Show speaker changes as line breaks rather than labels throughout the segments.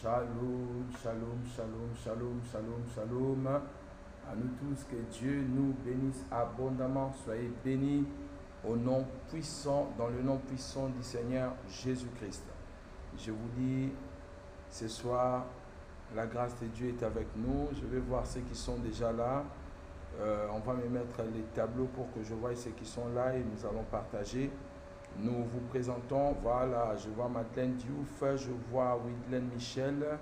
Shalom, shalom, shalom, shalom, shalom, shalom. À nous tous, que Dieu nous bénisse abondamment. Soyez bénis au nom puissant, dans le nom puissant du Seigneur Jésus-Christ. Je vous dis, ce soir, la grâce de Dieu est avec nous. Je vais voir ceux qui sont déjà là. Euh, on va me mettre les tableaux pour que je voie ceux qui sont là et nous allons partager. Nous vous présentons, voilà, je vois Madeleine Diouf, je vois Widlen Michel.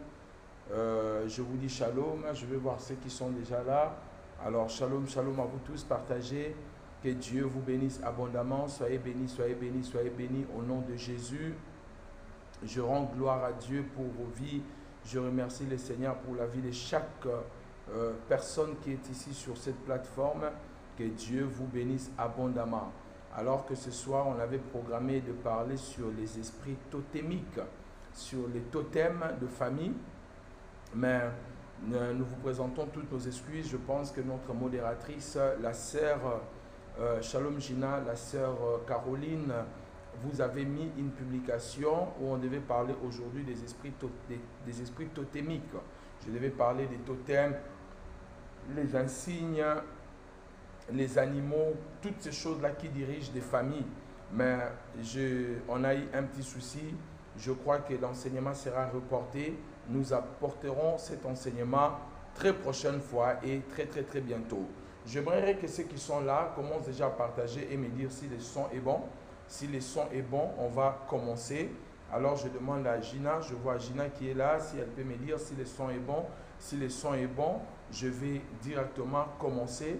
Euh, je vous dis shalom, je vais voir ceux qui sont déjà là. Alors shalom, shalom à vous tous, partagez. Que Dieu vous bénisse abondamment. Soyez bénis, soyez bénis, soyez bénis au nom de Jésus. Je rends gloire à Dieu pour vos vies. Je remercie le Seigneur pour la vie de chaque euh, personne qui est ici sur cette plateforme. Que Dieu vous bénisse abondamment. Alors que ce soir, on avait programmé de parler sur les esprits totémiques, sur les totems de famille. Mais euh, nous vous présentons toutes nos excuses. Je pense que notre modératrice, la sœur euh, Shalom Gina, la sœur euh, Caroline, vous avez mis une publication où on devait parler aujourd'hui des esprits, des, des esprits totémiques. Je devais parler des totems, les insignes, les animaux, toutes ces choses-là qui dirigent des familles. Mais je, on a eu un petit souci. Je crois que l'enseignement sera reporté. Nous apporterons cet enseignement très prochaine fois et très très très bientôt. J'aimerais que ceux qui sont là commencent déjà à partager et me dire si le son est bon. Si le son est bon, on va commencer. Alors je demande à Gina, je vois Gina qui est là, si elle peut me dire si le son est bon. Si le son est bon, je vais directement commencer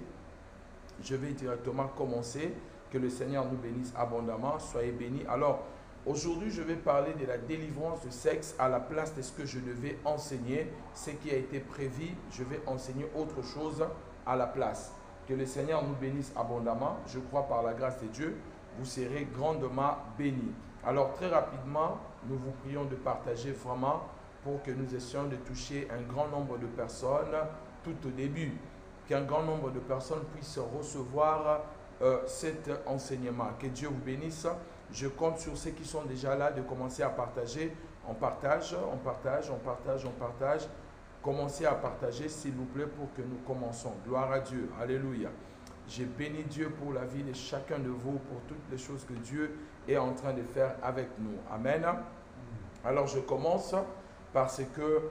je vais directement commencer. Que le Seigneur nous bénisse abondamment. Soyez bénis. Alors, aujourd'hui, je vais parler de la délivrance du sexe à la place de ce que je devais enseigner. Ce qui a été prévu, je vais enseigner autre chose à la place. Que le Seigneur nous bénisse abondamment. Je crois par la grâce de Dieu, vous serez grandement bénis. Alors, très rapidement, nous vous prions de partager vraiment pour que nous essayons de toucher un grand nombre de personnes tout au début qu'un grand nombre de personnes puissent recevoir euh, cet enseignement. Que Dieu vous bénisse. Je compte sur ceux qui sont déjà là de commencer à partager. On partage, on partage, on partage, on partage. Commencez à partager, s'il vous plaît, pour que nous commençons. Gloire à Dieu. Alléluia. J'ai béni Dieu pour la vie de chacun de vous, pour toutes les choses que Dieu est en train de faire avec nous. Amen. Alors je commence parce que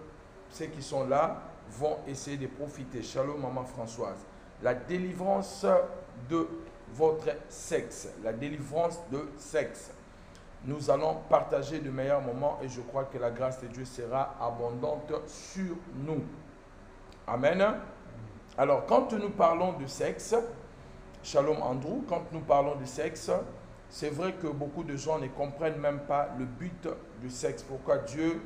ceux qui sont là, vont essayer de profiter. Shalom, maman Françoise. La délivrance de votre sexe. La délivrance de sexe. Nous allons partager de meilleurs moments et je crois que la grâce de Dieu sera abondante sur nous. Amen. Alors, quand nous parlons de sexe, Shalom Andrew, quand nous parlons de sexe, c'est vrai que beaucoup de gens ne comprennent même pas le but du sexe. Pourquoi Dieu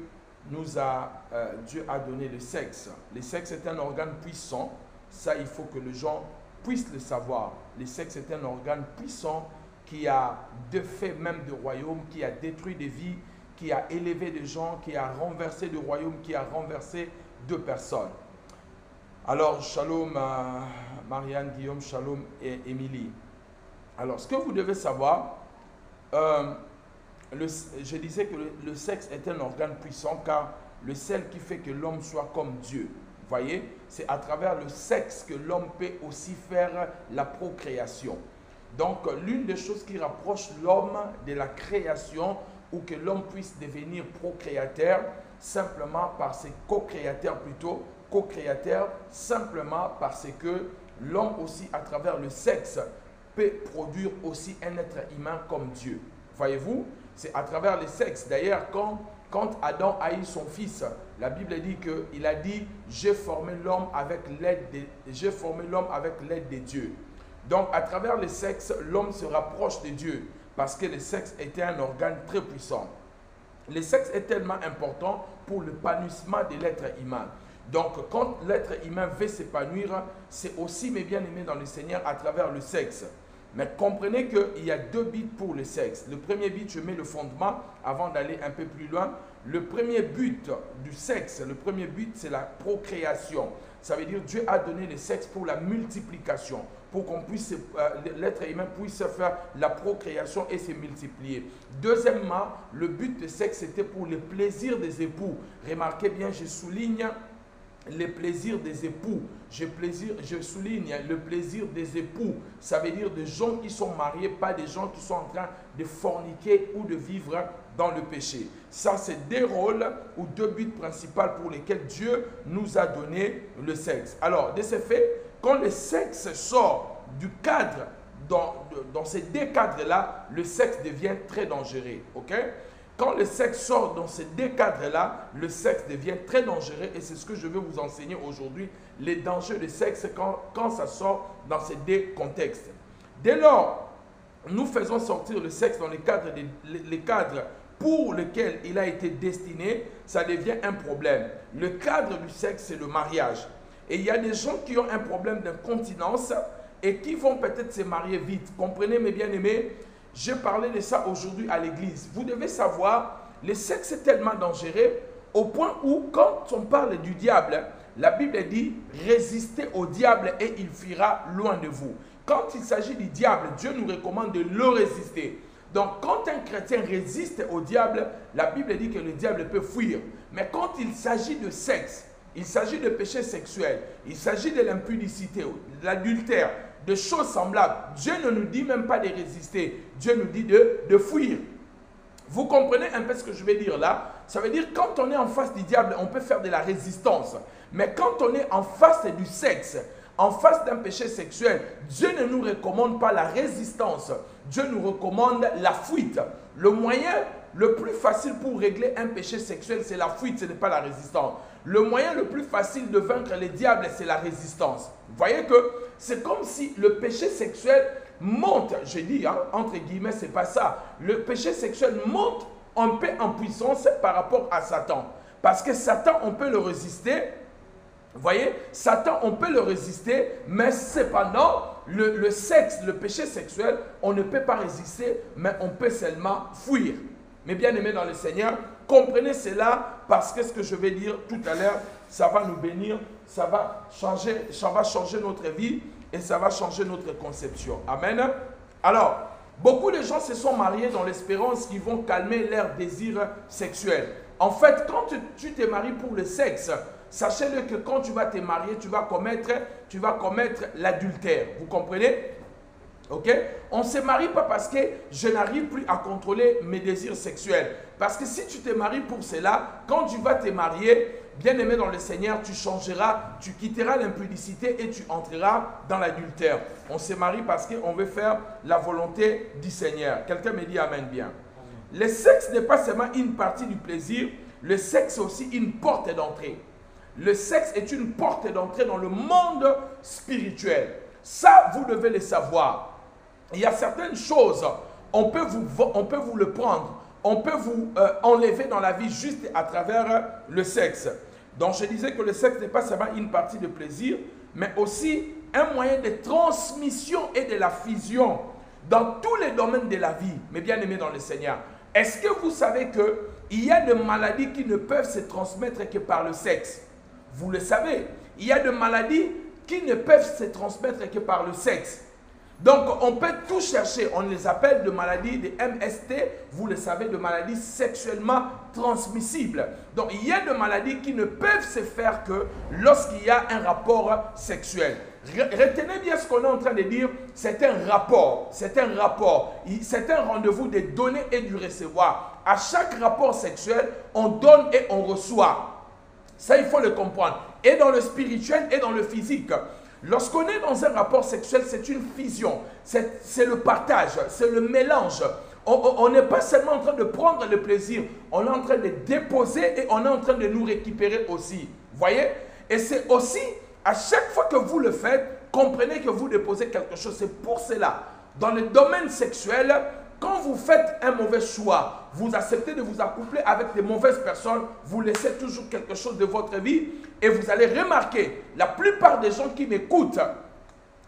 nous a, euh, Dieu a donné le sexe. Le sexe est un organe puissant. Ça, il faut que les gens puissent le savoir. Le sexe est un organe puissant qui a défait même de royaume, qui a détruit des vies, qui a élevé des gens, qui a renversé des royaumes, qui a renversé deux personnes. Alors, shalom à Marianne, Guillaume, shalom et Émilie. Alors, ce que vous devez savoir, euh, je disais que le, sexe est un organe puissant car le seul qui fait que l'homme soit comme Dieu, voyez, c'est à travers le sexe que l'homme peut aussi faire la procréation. Donc, l'une des choses qui rapproche l'homme de la création ou que l'homme puisse devenir procréateur, simplement par ses co-créateurs plutôt, co-créateurs, simplement parce que l'homme aussi, à travers le sexe, peut produire aussi un être humain comme Dieu. Voyez-vous? C'est à travers le sexe. D'ailleurs, quand, Adam a eu son fils, la Bible dit qu'il a dit J'ai formé l'homme avec l'aide de, j'ai formé l'homme avec l'aide de Dieu. Donc, à travers le sexe, l'homme se rapproche de Dieu parce que le sexe était un organe très puissant. Le sexe est tellement important pour l'épanouissement de l'être humain. Donc, quand l'être humain veut s'épanouir, c'est aussi, mes bien-aimés dans le Seigneur, à travers le sexe. Mais comprenez qu'il y a deux buts pour le sexe. Le premier but, je mets le fondement avant d'aller un peu plus loin. Le premier but du sexe, le premier but, c'est la procréation. Ça veut dire Dieu a donné le sexe pour la multiplication, pour qu'on puisse, euh, l'être humain puisse faire la procréation et se multiplier. Deuxièmement, le but de sexe, c'était pour le plaisir des époux. Remarquez bien, je souligne les plaisirs des époux. Je, plaisir, je souligne le plaisir des époux. Ça veut dire des gens qui sont mariés, pas des gens qui sont en train de forniquer ou de vivre dans le péché. Ça, c'est deux rôles ou deux buts principaux pour lesquels Dieu nous a donné le sexe. Alors, de ce fait, quand le sexe sort du cadre, dans, dans ces deux cadres-là, le sexe devient très dangereux. OK? Quand le sexe sort dans ces deux cadres-là, le sexe devient très dangereux et c'est ce que je veux vous enseigner aujourd'hui, les dangers du sexe quand, ça sort dans ces deux contextes. Dès lors, nous faisons sortir le sexe dans les cadres, les cadres pour lesquels il a été destiné, ça devient un problème. Le cadre du sexe, c'est le mariage. Et il y a des gens qui ont un problème d'incontinence et qui vont peut-être se marier vite. Comprenez mes bien-aimés, je parlais de ça aujourd'hui à l'église. Vous devez savoir, le sexe est tellement dangereux au point où quand on parle du diable, la Bible dit résistez au diable et il fuira loin de vous. Quand il s'agit du diable, Dieu nous recommande de le résister. Donc quand un chrétien résiste au diable, la Bible dit que le diable peut fuir. Mais quand il s'agit de sexe, il s'agit de péché sexuel, il s'agit de l'impudicité, de l'adultère, de choses semblables. Dieu ne nous dit même pas de résister, Dieu nous dit de, de fuir. Vous comprenez un peu ce que je vais dire là? Ça veut dire quand on est en face du diable, on peut faire de la résistance. Mais quand on est en face du sexe, en face d'un péché sexuel, Dieu ne nous recommande pas la résistance. Dieu nous recommande la fuite. Le moyen le plus facile pour régler un péché sexuel, c'est la fuite, ce n'est pas la résistance. Le moyen le plus facile de vaincre les diables, c'est la résistance. Vous voyez que c'est comme si le péché sexuel monte, je dis, hein, entre guillemets, c'est pas ça. Le péché sexuel monte un peu en puissance par rapport à Satan. Parce que Satan, on peut le résister. Vous voyez, Satan, on peut le résister, mais cependant, le, le sexe, le péché sexuel, on ne peut pas résister, mais on peut seulement fuir. Mais bien aimé dans le Seigneur, comprenez cela parce que ce que je vais dire tout à l'heure, ça va nous bénir, ça va changer, ça va changer notre vie et ça va changer notre conception. Amen. Alors, beaucoup de gens se sont mariés dans l'espérance qu'ils vont calmer leurs désirs sexuels. En fait, quand tu te maries pour le sexe, sachez-le que quand tu vas te marier, tu vas commettre, tu vas commettre l'adultère. Vous comprenez? Ok? On ne se marie pas parce que je n'arrive plus à contrôler mes désirs sexuels. Parce que si tu te maries pour cela, quand tu vas te marier, bien aimé dans le Seigneur, tu changeras, tu quitteras l'impudicité et tu entreras dans l'adultère. On se marie parce qu'on veut faire la volonté du Seigneur. Quelqu'un me dit Amen bien. Le sexe n'est pas seulement une partie du plaisir, le sexe est aussi une porte d'entrée. Le sexe est une porte d'entrée dans le monde spirituel. Ça, vous devez le savoir il y a certaines choses, on peut vous, on peut vous le prendre, on peut vous euh, enlever dans la vie juste à travers le sexe. Donc je disais que le sexe n'est pas seulement une partie de plaisir, mais aussi un moyen de transmission et de la fusion dans tous les domaines de la vie, mais bien aimé dans le Seigneur. Est-ce que vous savez qu'il y a des maladies qui ne peuvent se transmettre que par le sexe? Vous le savez. Il y a des maladies qui ne peuvent se transmettre que par le sexe. Donc, on peut tout chercher. On les appelle de maladies de MST, vous le savez, de maladies sexuellement transmissibles. Donc, il y a des maladies qui ne peuvent se faire que lorsqu'il y a un rapport sexuel. Retenez bien ce qu'on est en train de dire. C'est un rapport. C'est un rapport. C'est un rendez-vous des données et du recevoir. À chaque rapport sexuel, on donne et on reçoit. Ça, il faut le comprendre. Et dans le spirituel et dans le physique. Lorsqu'on est dans un rapport sexuel, c'est une fusion, c'est le partage, c'est le mélange. On n'est pas seulement en train de prendre le plaisir, on est en train de déposer et on est en train de nous récupérer aussi. Voyez? Et c'est aussi, à chaque fois que vous le faites, comprenez que vous déposez quelque chose. C'est pour cela, dans le domaine sexuel, quand vous faites un mauvais choix, vous acceptez de vous accoupler avec des mauvaises personnes, vous laissez toujours quelque chose de votre vie et vous allez remarquer, la plupart des gens qui m'écoutent,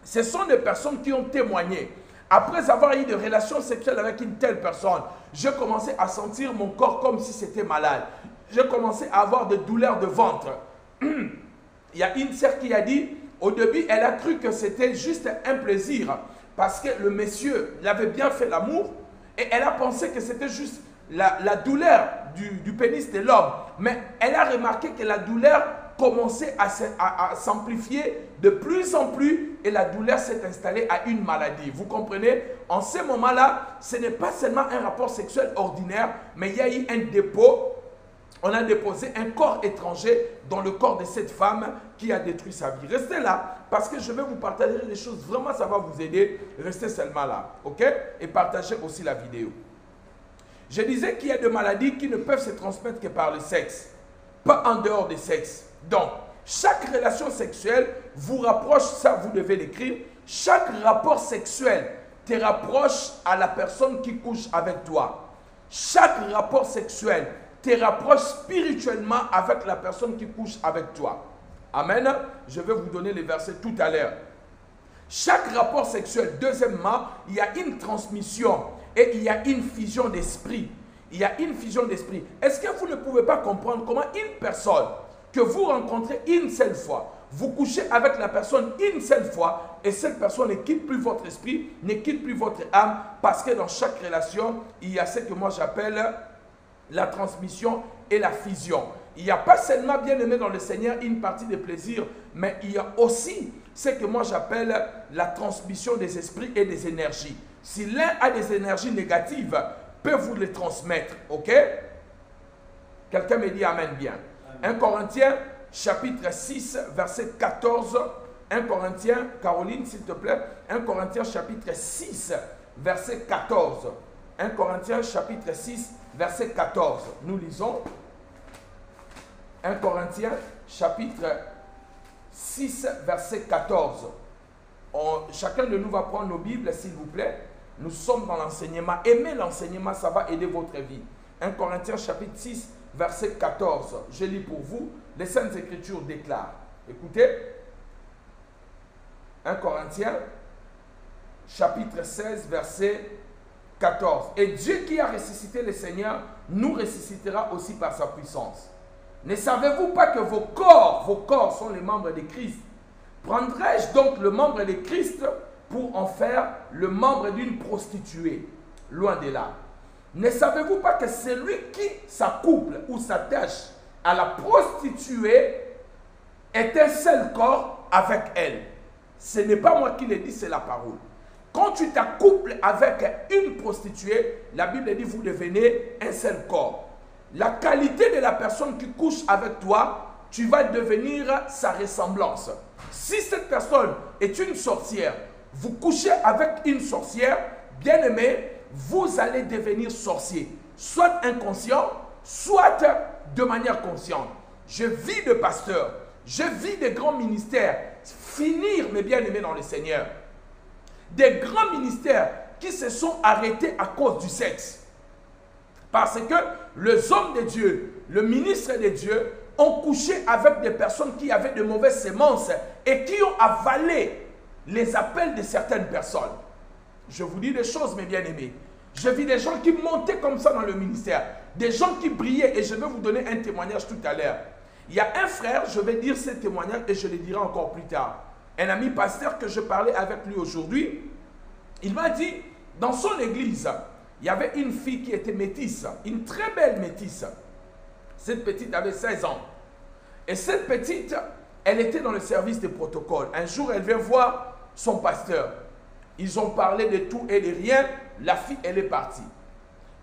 ce sont des personnes qui ont témoigné. Après avoir eu des relations sexuelles avec une telle personne, j'ai commencé à sentir mon corps comme si c'était malade. J'ai commencé à avoir des douleurs de ventre. Il y a une sœur qui a dit, Au début, elle a cru que c'était juste un plaisir parce que le monsieur l'avait bien fait l'amour et elle a pensé que c'était juste la, douleur du, pénis de l'homme. Mais elle a remarqué que la douleur commençait à, s'amplifier de plus en plus et la douleur s'est installée à une maladie. Vous comprenez? En ce moment-là, ce n'est pas seulement un rapport sexuel ordinaire, mais il y a eu un dépôt. On a déposé un corps étranger dans le corps de cette femme qui a détruit sa vie. Restez là parce que je vais vous partager des choses. Vraiment, ça va vous aider. Restez seulement là. OK? Et partagez aussi la vidéo. Je disais qu'il y a des maladies qui ne peuvent se transmettre que par le sexe, pas en dehors du sexe. Donc, chaque relation sexuelle vous rapproche, ça vous devez l'écrire, chaque rapport sexuel te rapproche à la personne qui couche avec toi. Chaque rapport sexuel te rapproche spirituellement avec la personne qui couche avec toi. Amen. Je vais vous donner les versets tout à l'heure. Chaque rapport sexuel, deuxièmement, il y a une transmission et il y a une fusion d'esprit. Il y a une fusion d'esprit. Est-ce que vous ne pouvez pas comprendre comment une personne que vous rencontrez une seule fois, vous couchez avec la personne une seule fois et cette personne ne quitte plus votre esprit, ne quitte plus votre âme parce que dans chaque relation, il y a ce que moi j'appelle la transmission et la fusion. Il n'y a pas seulement bien aimé dans le Seigneur une partie des plaisirs, mais il y a aussi ce que moi j'appelle la transmission des esprits et des énergies. Si l'un a des énergies négatives, peut vous les transmettre. OK? Quelqu'un me dit Amen bien. 1 Corinthiens chapitre 6 verset 14. 1 Corinthiens, Caroline s'il te plaît. 1 Corinthiens chapitre 6 verset 14. 1 Corinthiens chapitre 6 verset 14. Nous lisons. 1 Corinthiens chapitre 6 verset 14. chacun de nous va prendre nos Bibles s'il vous plaît. Nous sommes dans l'enseignement. Aimez l'enseignement, ça va aider votre vie. 1 Corinthiens chapitre 6, verset 14. Je lis pour vous. Les Saintes Écritures déclarent. Écoutez. 1 Corinthiens chapitre 16, verset 14. Et Dieu qui a ressuscité le Seigneur nous ressuscitera aussi par sa puissance. Ne savez-vous pas que vos corps, vos corps sont les membres de Christ? Prendrai-je donc le membre de Christ pour en faire le membre d'une prostituée. Loin de là. Ne savez-vous pas que celui qui s'accouple ou s'attache à la prostituée est un seul corps avec elle? Ce n'est pas moi qui le dis, c'est la parole. Quand tu t'accouples avec une prostituée, la Bible dit vous devenez un seul corps. La qualité de la personne qui couche avec toi, tu vas devenir sa ressemblance. Si cette personne est une sorcière, vous couchez avec une sorcière, bien aimé, vous allez devenir sorcier, soit inconscient, soit de manière consciente. Je vis de pasteur, je vis des grands ministères, finir mes bien-aimés dans le Seigneur. Des grands ministères qui se sont arrêtés à cause du sexe. Parce que les hommes de Dieu, le ministre de Dieu, ont couché avec des personnes qui avaient de mauvaises semences et qui ont avalé les appels de certaines personnes. Je vous dis des choses, mes bien-aimés. Je vis des gens qui montaient comme ça dans le ministère, des gens qui brillaient, et je vais vous donner un témoignage tout à l'heure. Il y a un frère, je vais dire ce témoignage et je le dirai encore plus tard. Un ami pasteur que je parlais avec lui aujourd'hui, il m'a dit, dans son église, il y avait une fille qui était métisse, une très belle métisse. Cette petite avait 16 ans. Et cette petite, elle était dans le service des protocoles. Un jour, elle vient voir son pasteur. Ils ont parlé de tout et de rien. La fille, elle est partie.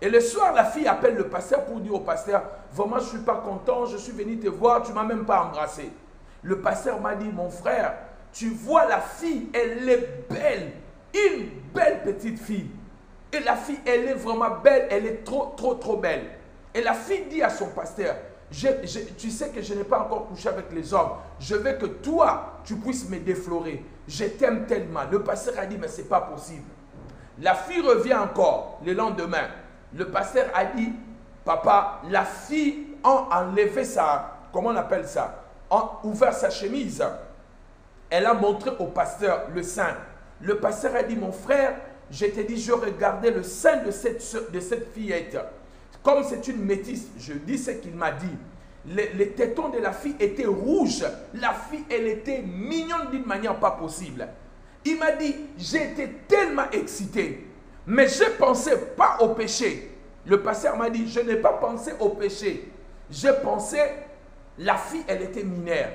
Et le soir, la fille appelle le pasteur pour dire au pasteur, vraiment, je ne suis pas content, je suis venu te voir, tu ne m'as même pas embrassé. Le pasteur m'a dit, mon frère, tu vois la fille, elle est belle, une belle petite fille. Et la fille, elle est vraiment belle, elle est trop, trop, trop belle. Et la fille dit à son pasteur, tu sais que je n'ai pas encore couché avec les hommes. Je veux que toi, tu puisses me déflorer. Je t'aime tellement. Le pasteur a dit, mais ce n'est pas possible. La fille revient encore le lendemain. Le pasteur a dit, papa, la fille a enlevé sa, comment on appelle ça, a ouvert sa chemise. Elle a montré au pasteur le sein. Le pasteur a dit, mon frère, je t'ai dit, je regardais le sein de cette, de cette fillette. Comme c'est une métisse, je dis ce qu'il m'a dit. Les, tétons de la fille étaient rouges. La fille, elle était mignonne d'une manière pas possible. Il m'a dit, été tellement excité, mais je ne pensais pas au péché. Le pasteur m'a dit, je n'ai pas pensé au péché. Je pensais, la fille, elle était mineure.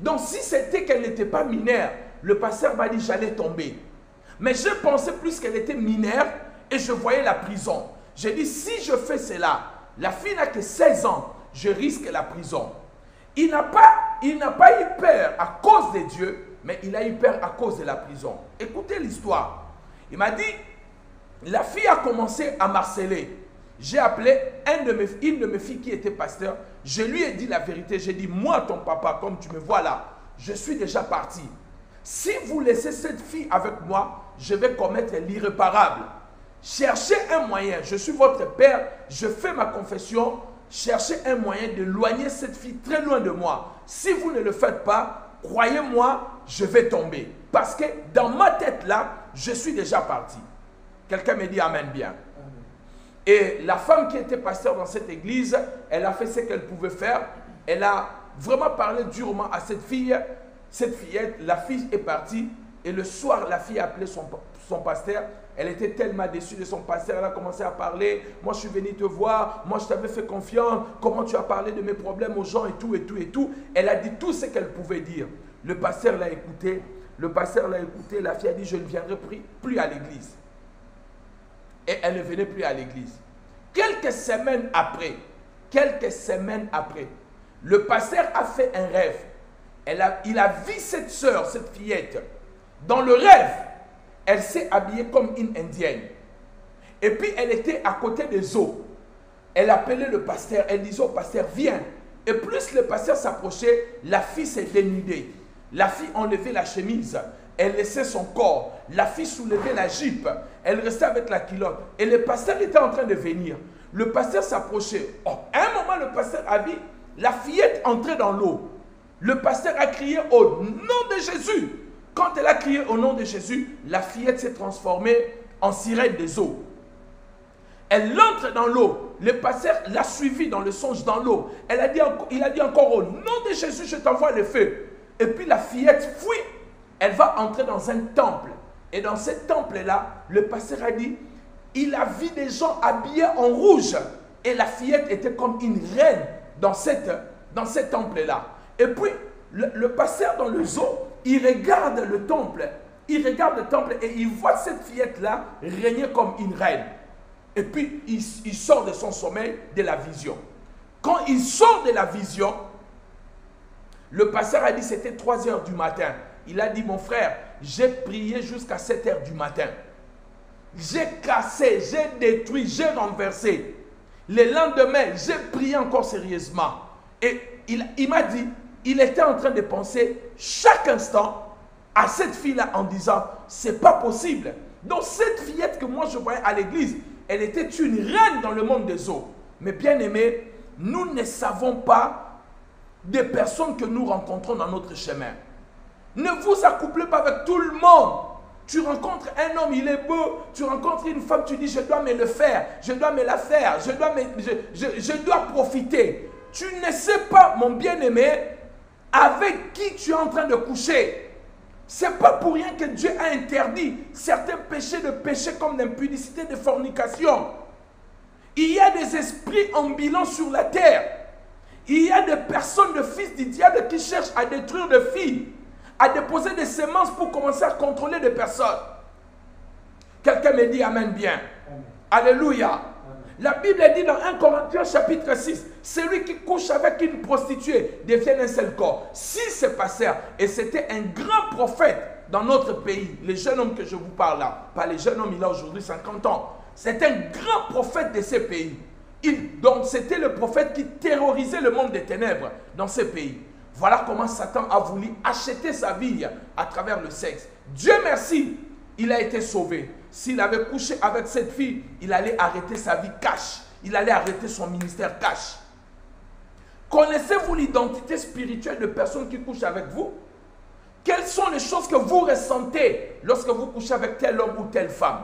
Donc si c'était qu'elle n'était pas mineure, le pasteur m'a dit, j'allais tomber. Mais je pensais plus qu'elle était mineure et je voyais la prison. J'ai dit, si je fais cela, la fille n'a que 16 ans, je risque la prison. Il n'a pas, il pas eu peur à cause de Dieu, mais il a eu peur à cause de la prison. Écoutez l'histoire. Il m'a dit, la fille a commencé à marceler. J'ai appelé un de mes, une de mes filles qui était pasteur. Je lui ai dit la vérité. J'ai dit, moi, ton papa, comme tu me vois là, je suis déjà parti. Si vous laissez cette fille avec moi, je vais commettre l'irréparable. Cherchez un moyen. Je suis votre père. Je fais ma confession. Cherchez un moyen d'éloigner cette fille très loin de moi. Si vous ne le faites pas, croyez-moi, je vais tomber. Parce que dans ma tête là, je suis déjà parti. Quelqu'un me dit Amen bien. Et la femme qui était pasteur dans cette église, elle a fait ce qu'elle pouvait faire. Elle a vraiment parlé durement à cette fille. Cette fillette, la fille est partie. Et le soir, la fille a appelé son, son pasteur. Elle était tellement déçue de son pasteur. Elle a commencé à parler. Moi, je suis venu te voir. Moi, je t'avais fait confiance. Comment tu as parlé de mes problèmes aux gens et tout, et tout, et tout. Elle a dit tout ce qu'elle pouvait dire. Le pasteur l'a écouté. Le pasteur l'a écouté. La fille a dit, je ne viendrai plus à l'église et elle ne venait plus à l'église. Quelques semaines après, quelques semaines après, le pasteur a fait un rêve. Il a vu cette soeur, cette fillette. Dans le rêve, elle s'est habillée comme une indienne. Et puis elle était à côté des eaux. Elle appelait le pasteur, elle disait au pasteur, viens. Et plus le pasteur s'approchait, la fille s'est dénudée. La fille enlevait la chemise. Elle laissait son corps. La fille soulevait la jupe. Elle restait avec la culotte. Et le pasteur était en train de venir. Le pasteur s'approchait. Oh, un moment, le pasteur a vu la fillette entrer dans l'eau. Le pasteur a crié au nom de Jésus. Quand elle a crié au nom de Jésus, la fillette s'est transformée en sirène des eaux. Elle entre dans l'eau. Le pasteur l'a suivie dans le songe dans l'eau. Il a dit encore au nom de Jésus, je t'envoie le feu. Et puis la fillette fuit elle va entrer dans un temple. Et dans ce temple-là, le pasteur a dit, il a vu des gens habillés en rouge. Et la fillette était comme une reine dans, cette, dans ce temple-là. Et puis, le, pasteur dans le zoo, il regarde le temple. Il regarde le temple et il voit cette fillette-là régner comme une reine. Et puis, il, sort de son sommeil, de la vision. Quand il sort de la vision, le pasteur a dit c'était 3 heures du matin. Il a dit, mon frère, j'ai prié jusqu'à 7 heures du matin. J'ai cassé, j'ai détruit, j'ai renversé. Le lendemain, j'ai prié encore sérieusement. Et il m'a dit, il était en train de penser chaque instant à cette fille-là en disant, c'est pas possible. Donc cette fillette que moi je voyais à l'église, elle était une reine dans le monde des eaux. Mais bien aimé, nous ne savons pas des personnes que nous rencontrons dans notre chemin. Ne vous accouplez pas avec tout le monde. Tu rencontres un homme, il est beau. Tu rencontres une femme, tu dis, je dois me le faire, je dois me la faire, je dois, je, dois profiter. Tu ne sais pas, mon bien-aimé, avec qui tu es en train de coucher. C'est pas pour rien que Dieu a interdit certains péchés de péché comme l'impudicité, de fornication. Il y a des esprits ambulants sur la terre. Il y a des personnes, de fils du diable, qui cherchent à détruire des filles à déposer des semences pour commencer à contrôler des personnes. Quelqu'un me dit Amen bien. Alléluia. La Bible dit dans 1 Corinthiens chapitre 6, celui qui couche avec une prostituée devient un seul corps. Si c'est passé, et c'était un grand prophète dans notre pays, les jeunes hommes que je vous parle là, pas les jeunes hommes, il a aujourd'hui 50 ans, c'est un grand prophète de ces pays. Il, donc c'était le prophète qui terrorisait le monde des ténèbres dans ces pays. Voilà comment Satan a voulu acheter sa vie à travers le sexe. Dieu merci, il a été sauvé. S'il avait couché avec cette fille, il allait arrêter sa vie cash. Il allait arrêter son ministère cash. Connaissez-vous l'identité spirituelle de personnes qui couchent avec vous? Quelles sont les choses que vous ressentez lorsque vous couchez avec tel homme ou telle femme?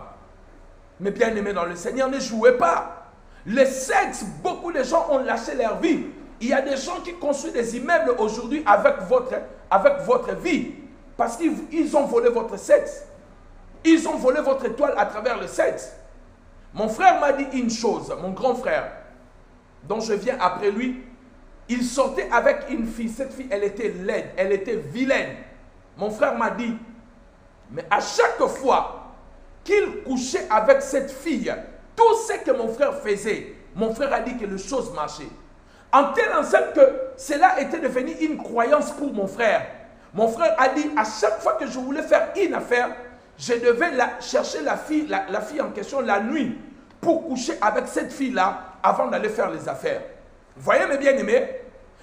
Mais bien aimé dans le Seigneur, ne jouez pas. Le sexe, beaucoup de gens ont lâché leur vie il y a des gens qui construisent des immeubles aujourd'hui avec votre, avec votre vie. Parce qu'ils ont volé votre sexe. Ils ont volé votre étoile à travers le sexe. Mon frère m'a dit une chose, mon grand frère, dont je viens après lui. Il sortait avec une fille. Cette fille, elle était laide, elle était vilaine. Mon frère m'a dit, mais à chaque fois qu'il couchait avec cette fille, tout ce que mon frère faisait, mon frère a dit que les choses marchaient. En telle enseigne que cela était devenu une croyance pour mon frère. Mon frère a dit, à chaque fois que je voulais faire une affaire, je devais la, chercher la fille, la, fille en question la nuit pour coucher avec cette fille-là avant d'aller faire les affaires. Voyez mes bien-aimés,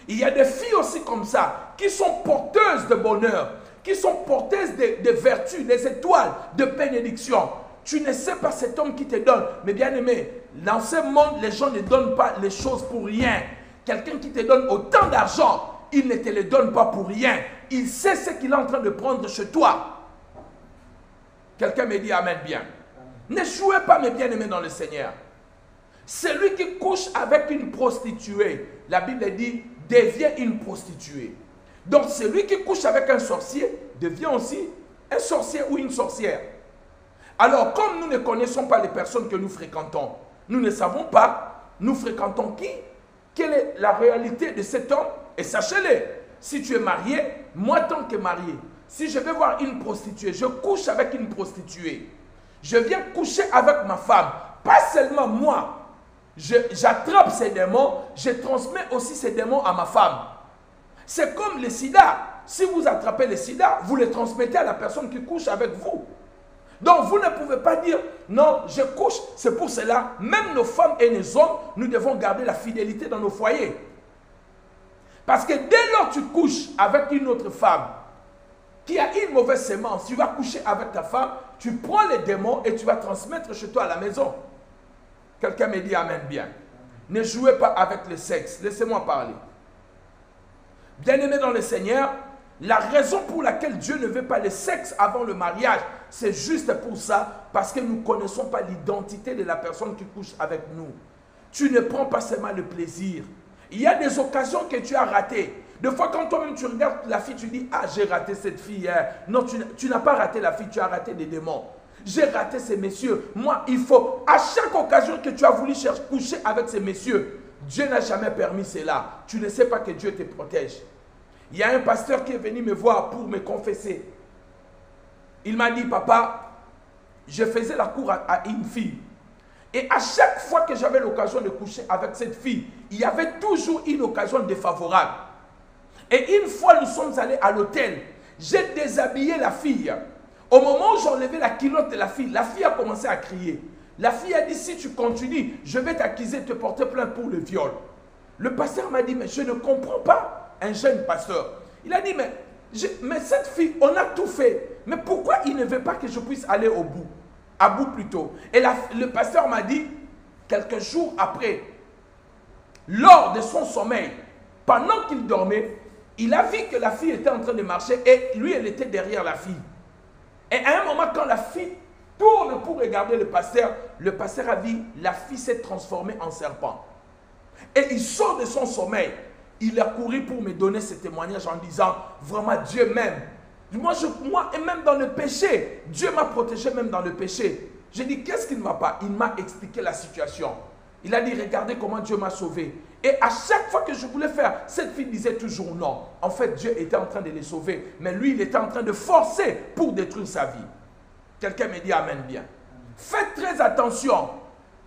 il y a des filles aussi comme ça qui sont porteuses de bonheur, qui sont porteuses de, vertus, des étoiles, de bénédiction. Tu ne sais pas cet homme qui te donne. Mais bien aimé, dans ce monde, les gens ne donnent pas les choses pour rien. Quelqu'un qui te donne autant d'argent, il ne te le donne pas pour rien. Il sait ce qu'il est en train de prendre chez toi. Quelqu'un me dit Amen bien. Ne jouez pas mes bien-aimés dans le Seigneur. Celui qui couche avec une prostituée, la Bible dit, devient une prostituée. Donc celui qui couche avec un sorcier devient aussi un sorcier ou une sorcière. Alors, comme nous ne connaissons pas les personnes que nous fréquentons, nous ne savons pas, nous fréquentons qui? Quelle est la réalité de cet homme? Et sachez-le, si tu es marié, moi tant que marié, si je vais voir une prostituée, je couche avec une prostituée, je viens coucher avec ma femme, pas seulement moi, j'attrape ces démons, je transmets aussi ces démons à ma femme. C'est comme le sida. Si vous attrapez le sida, vous le transmettez à la personne qui couche avec vous. Donc vous ne pouvez pas dire, non, je couche, c'est pour cela, même nos femmes et nos hommes, nous devons garder la fidélité dans nos foyers. Parce que dès lors que tu couches avec une autre femme qui a une mauvaise sémence, tu vas coucher avec ta femme, tu prends les démons et tu vas transmettre chez toi à la maison. Quelqu'un me dit Amen bien. Ne jouez pas avec le sexe. Laissez-moi parler. Bien-aimé dans le Seigneur, la raison pour laquelle Dieu ne veut pas le sexe avant le mariage, c'est juste pour ça, parce que nous ne connaissons pas l'identité de la personne qui couche avec nous. Tu ne prends pas seulement le plaisir. Il y a des occasions que tu as ratées. Des fois, quand toi-même tu regardes la fille, tu dis Ah, j'ai raté cette fille. Hein. Non, tu, n'as pas raté la fille, tu as raté des démons. J'ai raté ces messieurs. Moi, il faut, à chaque occasion que tu as voulu chercher, coucher avec ces messieurs, Dieu n'a jamais permis cela. Tu ne sais pas que Dieu te protège. Il y a un pasteur qui est venu me voir pour me confesser. Il m'a dit, papa, je faisais la cour à, une fille. Et à chaque fois que j'avais l'occasion de coucher avec cette fille, il y avait toujours une occasion défavorable. Et une fois nous sommes allés à l'hôtel, j'ai déshabillé la fille. Au moment où j'enlevais la culotte de la fille, la fille a commencé à crier. La fille a dit, si tu continues, je vais t'accuser, te porter plainte pour le viol. Le pasteur m'a dit, mais je ne comprends pas un jeune pasteur. Il a dit, mais, mais cette fille, on a tout fait. Mais pourquoi il ne veut pas que je puisse aller au bout À bout plutôt? Et le pasteur m'a dit, quelques jours après, lors de son sommeil, pendant qu'il dormait, il a vu que la fille était en train de marcher et lui, elle était derrière la fille. Et à un moment, quand la fille tourne pour regarder le pasteur, le pasteur a vu la fille s'est transformée en serpent. Et il sort de son sommeil il a couru pour me donner ce témoignage en disant, vraiment Dieu m'aime. Moi, je, moi, et même dans le péché, Dieu m'a protégé même dans le péché. J'ai dit, qu'est-ce qu'il ne m'a pas? Il m'a expliqué la situation. Il a dit, regardez comment Dieu m'a sauvé. Et à chaque fois que je voulais faire, cette fille disait toujours non. En fait, Dieu était en train de les sauver. Mais lui, il était en train de forcer pour détruire sa vie. Quelqu'un me dit Amen bien. Faites très attention.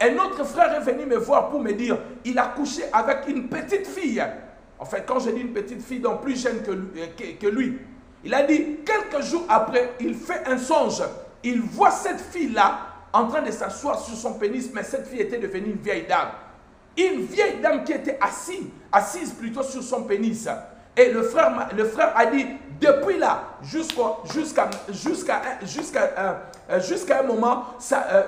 Un autre frère est venu me voir pour me dire, il a couché avec une petite fille. En fait, quand j'ai dit une petite fille, donc plus jeune euh, que lui, il a dit, quelques jours après, il fait un songe. Il voit cette fille-là en train de s'asseoir sur son pénis, mais cette fille était devenue une vieille dame. Une vieille dame qui était assise, assise plutôt sur son pénis. Et le frère, le frère a dit, depuis là, jusqu'à euh, jusqu'à un moment, ça, euh,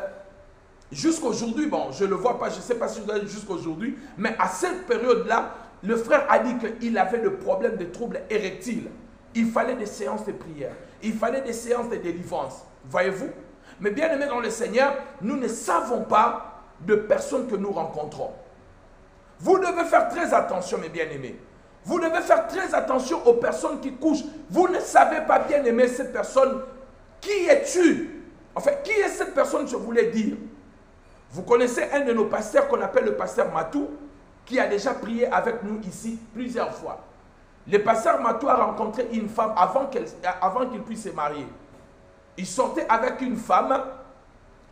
jusqu'aujourd'hui, bon, je ne le vois pas, je ne sais pas si je dois jusqu'aujourd'hui, mais à cette période-là, le frère a dit qu'il avait le problème de troubles érectiles. Il fallait des séances de prière. Il fallait des séances de délivrance. Voyez-vous? Mais bien aimé dans le Seigneur, nous ne savons pas de personnes que nous rencontrons. Vous devez faire très attention, mes bien-aimés. Vous devez faire très attention aux personnes qui couchent. Vous ne savez pas bien aimer cette personne. Qui es-tu? Enfin, qui est cette personne, je voulais dire? Vous connaissez un de nos pasteurs qu'on appelle le pasteur Matou, qui a déjà prié avec nous ici plusieurs fois. Le pasteur Matou a rencontré une femme avant qu'il puisse se marier. Il sortait avec une femme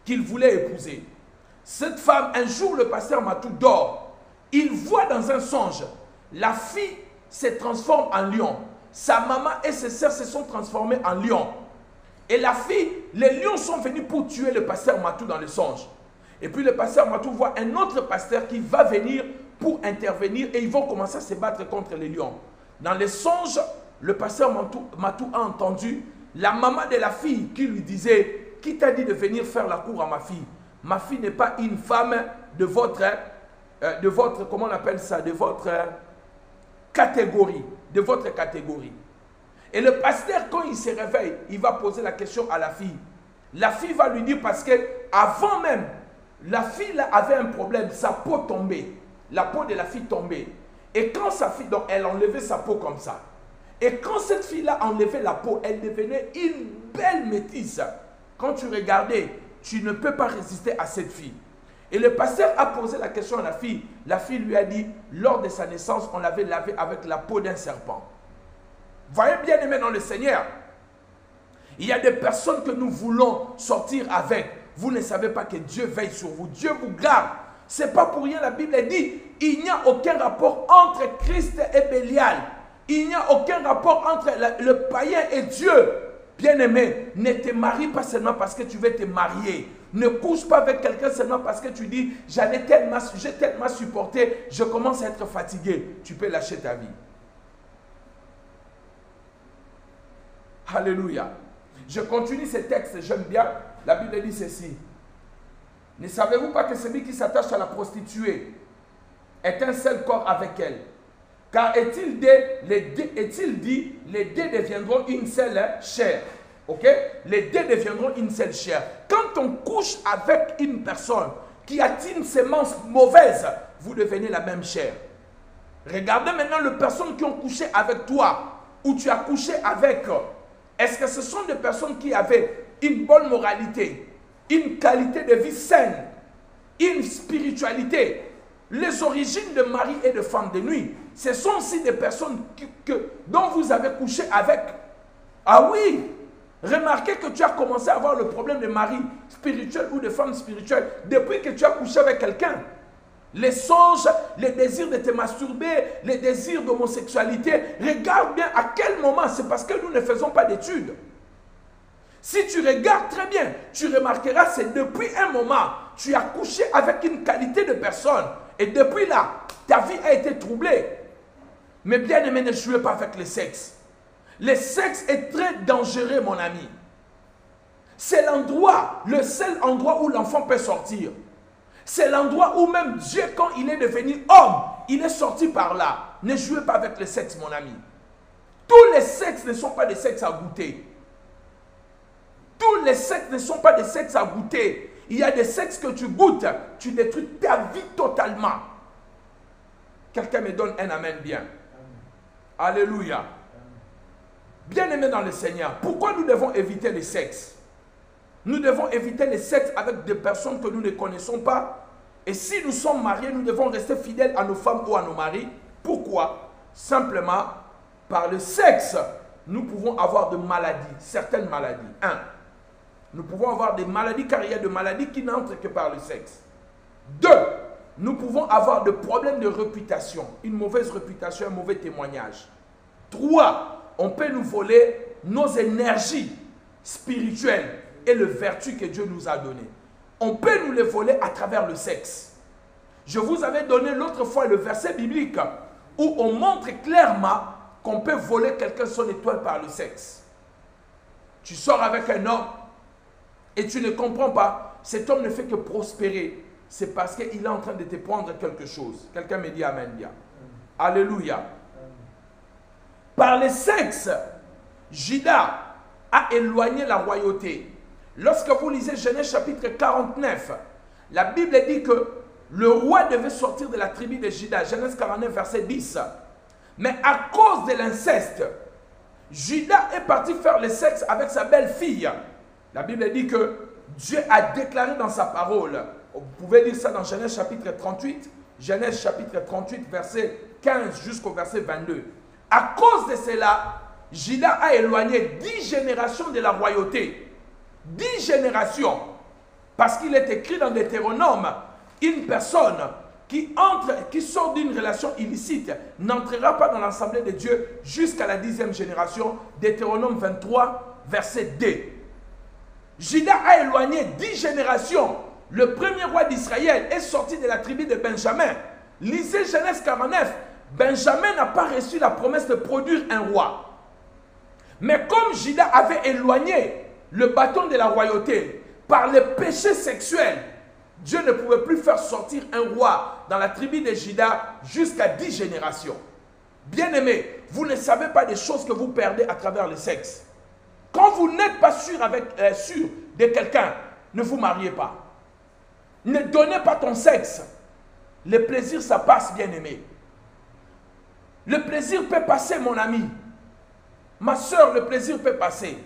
qu'il voulait épouser. Cette femme, un jour, le pasteur Matou dort. Il voit dans un songe, la fille se transforme en lion. Sa maman et ses sœurs se sont transformées en lion. Et la fille, les lions sont venus pour tuer le pasteur Matou dans le songe. Et puis le pasteur Matou voit un autre pasteur qui va venir pour intervenir et ils vont commencer à se battre contre les lions. Dans les songes, le pasteur Matou a entendu la maman de la fille qui lui disait, qui t'a dit de venir faire la cour à ma fille? Ma fille n'est pas une femme de votre, euh, de votre, votre catégorie, de votre catégorie. Et le pasteur, quand il se réveille, il va poser la question à la fille. La fille va lui dire parce que avant même, la fille avait un problème, sa peau tombait. La peau de la fille tombait. Et quand sa fille, donc elle enlevait sa peau comme ça. Et quand cette fille-là enlevait la peau, elle devenait une belle métisse. Quand tu regardais, tu ne peux pas résister à cette fille. Et le pasteur a posé la question à la fille. La fille lui a dit, lors de sa naissance, on l'avait lavé avec la peau d'un serpent. Voyez bien aimé dans le Seigneur. Il y a des personnes que nous voulons sortir avec. Vous ne savez pas que Dieu veille sur vous. Dieu vous garde. C'est pas pour rien la Bible dit, il n'y a aucun rapport entre Christ et Bélial. Il n'y a aucun rapport entre le païen et Dieu. Bien-aimé, ne te marie pas seulement parce que tu veux te marier. Ne couche pas avec quelqu'un seulement parce que tu dis, tellement, j'ai tellement supporté, je commence à être fatigué. Tu peux lâcher ta vie. Alléluia. Je continue ce texte, j'aime bien. La Bible dit ceci. Ne savez-vous pas que celui qui s'attache à la prostituée est un seul corps avec elle? Car est-il dit, est dit, les deux deviendront une seule chair? Ok? Les deux deviendront une seule chair. Quand on couche avec une personne qui a une sémence mauvaise, vous devenez la même chair. Regardez maintenant les personnes qui ont couché avec toi, ou tu as couché avec. Est-ce que ce sont des personnes qui avaient une bonne moralité, une qualité de vie saine, une spiritualité, les origines de mari et de femme de nuit ce sont aussi des personnes que, dont vous avez couché avec. Ah oui, remarquez que tu as commencé à avoir le problème de mari spirituel ou de femme spirituelle depuis que tu as couché avec quelqu'un. Les songes, les désirs de te masturber, les désirs d'homosexualité, regarde bien à quel moment. C'est parce que nous ne faisons pas d'études. Si tu regardes très bien, tu remarqueras c'est depuis un moment, tu as couché avec une qualité de personne. Et depuis là, ta vie a été troublée. Mais bien aimé, ne jouez pas avec le sexe. Le sexe est très dangereux, mon ami. C'est l'endroit, le seul endroit où l'enfant peut sortir. C'est l'endroit où même Dieu, quand il est devenu homme, il est sorti par là. Ne jouez pas avec le sexe, mon ami. Tous les sexes ne sont pas des sexes à goûter. Tous les sexes ne sont pas des sexes à goûter. Il y a des sexes que tu goûtes, tu détruis ta vie totalement. Quelqu'un me donne un amen bien. Alléluia. Bien-aimés dans le Seigneur, pourquoi nous devons éviter le sexe Nous devons éviter le sexe avec des personnes que nous ne connaissons pas. Et si nous sommes mariés, nous devons rester fidèles à nos femmes ou à nos maris. Pourquoi? Simplement, par le sexe, nous pouvons avoir de maladies, certaines maladies. Un, nous pouvons avoir des maladies car il y a des maladies qui n'entrent que par le sexe. Deux, nous pouvons avoir des problèmes de réputation, une mauvaise réputation, un mauvais témoignage. Trois, on peut nous voler nos énergies spirituelles et les vertus que Dieu nous a données. On peut nous les voler à travers le sexe. Je vous avais donné l'autre fois le verset biblique où on montre clairement qu'on peut voler quelqu'un son étoile par le sexe. Tu sors avec un homme et tu ne comprends pas, cet homme ne fait que prospérer c'est parce qu'il est en train de te prendre quelque chose. Quelqu'un me dit Amen bien. Alléluia. Par le sexe, Judas a éloigné la royauté. Lorsque vous lisez Genèse chapitre 49, la Bible dit que le roi devait sortir de la tribu de Judas. Genèse 49, verset 10. Mais à cause de l'inceste, Judas est parti faire le sexe avec sa belle-fille. La Bible dit que Dieu a déclaré dans sa parole, vous pouvez lire ça dans Genèse chapitre 38, Genèse chapitre 38, verset 15 jusqu'au verset 22. À cause de cela, Judas a éloigné dix générations de la royauté. Dix générations. Parce qu'il est écrit dans Deutéronome, une personne qui entre, qui sort d'une relation illicite, n'entrera pas dans l'assemblée de Dieu jusqu'à la dixième génération. Deutéronome 23, verset 2. Judas a éloigné dix générations. Le premier roi d'Israël est sorti de la tribu de Benjamin. Lisez Genèse 49. Benjamin n'a pas reçu la promesse de produire un roi. Mais comme Judas avait éloigné le bâton de la royauté par le péché sexuel, Dieu ne pouvait plus faire sortir un roi dans la tribu de Judas jusqu'à dix générations. Bien-aimés, vous ne savez pas des choses que vous perdez à travers le sexe. Quand vous n'êtes pas sûr, avec, euh, sûr de quelqu'un, ne vous mariez pas. Ne donnez pas ton sexe. Le plaisir, ça passe, bien-aimé. Le plaisir peut passer, mon ami. Ma soeur, le plaisir peut passer.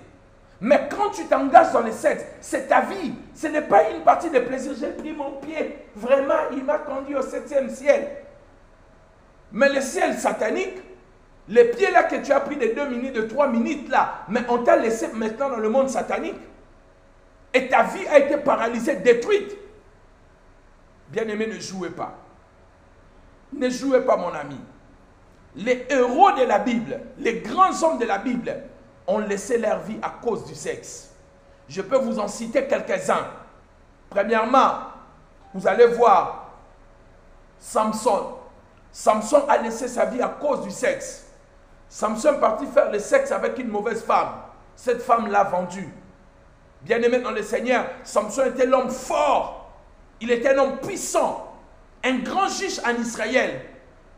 Mais quand tu t'engages dans le sexe, c'est ta vie. Ce n'est pas une partie de plaisir. J'ai pris mon pied. Vraiment, il m'a conduit au septième ciel. Mais le ciel satanique, les pieds là que tu as pris de deux minutes, de trois minutes là, mais on t'a laissé maintenant dans le monde satanique. Et ta vie a été paralysée, détruite. Bien-aimé, ne jouez pas. Ne jouez pas, mon ami. Les héros de la Bible, les grands hommes de la Bible, ont laissé leur vie à cause du sexe. Je peux vous en citer quelques-uns. Premièrement, vous allez voir Samson. Samson a laissé sa vie à cause du sexe. Samson est parti faire le sexe avec une mauvaise femme. Cette femme l'a vendu. Bien-aimé dans le Seigneur, Samson était l'homme fort. Il était un homme puissant. Un grand juge en Israël.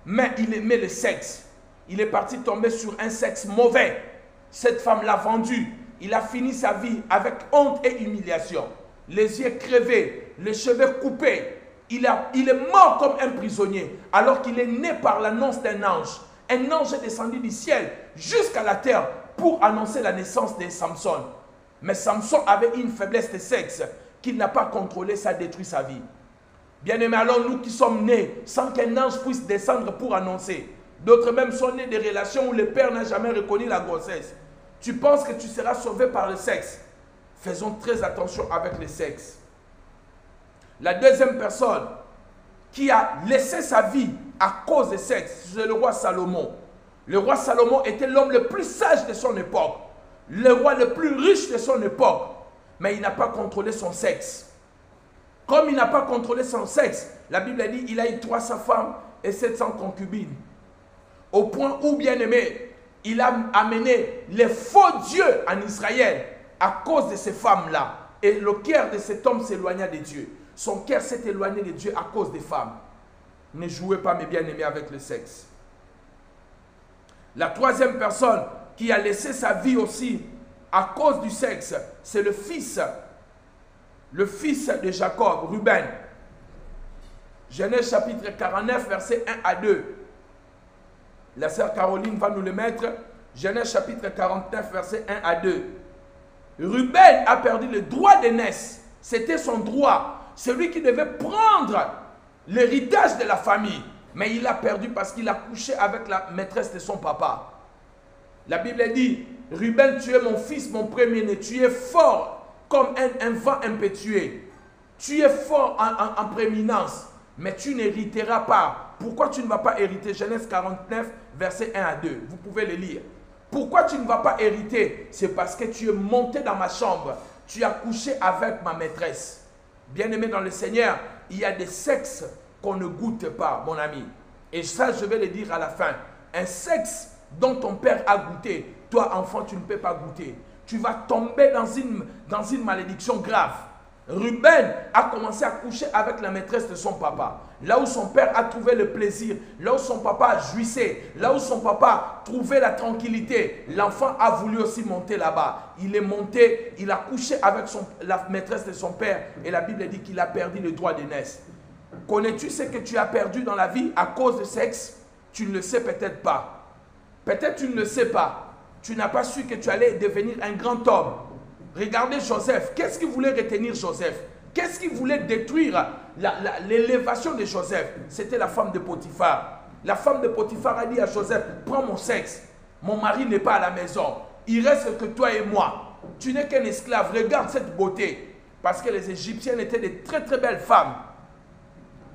Mais il aimait le sexe. Il est parti tomber sur un sexe mauvais. Cette femme l'a vendu. Il a fini sa vie avec honte et humiliation. Les yeux crevés, les cheveux coupés. Il, a, il est mort comme un prisonnier alors qu'il est né par l'annonce d'un ange. Un ange est descendu du ciel jusqu'à la terre pour annoncer la naissance de Samson. Mais Samson avait une faiblesse de sexe qu'il n'a pas contrôlée, ça a détruit sa vie. Bien-aimés, alors nous qui sommes nés sans qu'un ange puisse descendre pour annoncer, D'autres même sont nés des relations où le père n'a jamais reconnu la grossesse. Tu penses que tu seras sauvé par le sexe. Faisons très attention avec le sexe. La deuxième personne qui a laissé sa vie à cause du sexe, c'est le roi Salomon. Le roi Salomon était l'homme le plus sage de son époque, le roi le plus riche de son époque, mais il n'a pas contrôlé son sexe. Comme il n'a pas contrôlé son sexe, la Bible dit il a eu 300 femmes et 700 concubines. Au point où, bien aimé, il a amené les faux dieux en Israël à cause de ces femmes-là. Et le cœur de cet homme s'éloigna de Dieu. Son cœur s'est éloigné de Dieu à cause des femmes. Ne jouez pas, mes bien-aimés, avec le sexe. La troisième personne qui a laissé sa vie aussi à cause du sexe, c'est le fils, le fils de Jacob, Ruben. Genèse chapitre 49, versets 1 à 2. La sœur Caroline va nous le mettre. Genèse chapitre 49, verset 1 à 2. Ruben a perdu le droit d'aînesse. C'était son droit. Celui qui devait prendre l'héritage de la famille. Mais il a perdu parce qu'il a couché avec la maîtresse de son papa. La Bible dit, Ruben, tu es mon fils, mon premier-né. Tu es fort comme un, vent impétueux. Tu es fort en, en prééminence, mais tu n'hériteras pas pourquoi tu ne vas pas hériter? Genèse 49, verset 1 à 2. Vous pouvez le lire. Pourquoi tu ne vas pas hériter? C'est parce que tu es monté dans ma chambre. Tu as couché avec ma maîtresse. Bien-aimé dans le Seigneur, il y a des sexes qu'on ne goûte pas, mon ami. Et ça, je vais le dire à la fin. Un sexe dont ton père a goûté, toi, enfant, tu ne peux pas goûter. Tu vas tomber dans une, malédiction grave. Ruben a commencé à coucher avec la maîtresse de son papa. Là où son père a trouvé le plaisir, là où son papa jouissait, là où son papa trouvait la tranquillité, l'enfant a voulu aussi monter là-bas. Il est monté, il a couché avec la maîtresse de son père et la Bible dit qu'il a perdu le droit d'aînesse. Connais-tu ce que tu as perdu dans la vie à cause de sexe? Tu ne le sais peut-être pas. Peut-être tu ne le sais pas. Tu n'as pas su que tu allais devenir un grand homme. Regardez Joseph. Qu'est-ce qu'il voulait retenir Joseph? Qu'est-ce qu'il voulait détruire? L'élévation de Joseph, c'était la femme de Potiphar. La femme de Potiphar a dit à Joseph, prends mon sexe. Mon mari n'est pas à la maison. Il reste que toi et moi. Tu n'es qu'un esclave. Regarde cette beauté. Parce que les Égyptiennes étaient de très très belles femmes.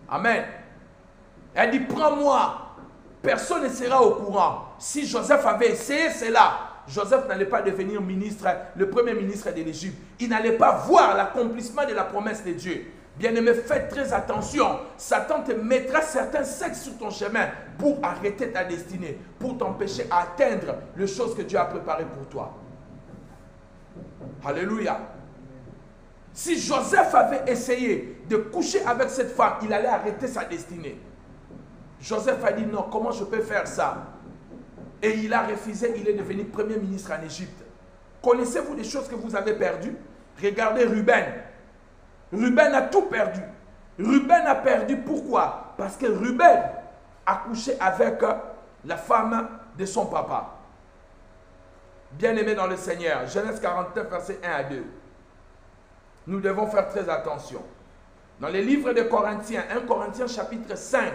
Amen. Elle dit, prends-moi. Personne ne sera au courant. Si Joseph avait essayé cela, Joseph n'allait pas devenir ministre, le premier ministre de l'Égypte. Il n'allait pas voir l'accomplissement de la promesse de Dieu. Bien-aimé, fais très attention. Satan te mettra certains sexes sur ton chemin pour arrêter ta destinée, pour t'empêcher d'atteindre les choses que Dieu a préparées pour toi. Alléluia. Si Joseph avait essayé de coucher avec cette femme, il allait arrêter sa destinée. Joseph a dit non, comment je peux faire ça? Et il a refusé, il est devenu premier ministre en Égypte. Connaissez-vous des choses que vous avez perdues? Regardez Ruben. Ruben a tout perdu. Ruben a perdu pourquoi? Parce que Ruben a couché avec la femme de son papa. Bien-aimé dans le Seigneur, Genèse 49, verset 1 à 2. Nous devons faire très attention. Dans les livres de Corinthiens, 1 Corinthiens chapitre 5,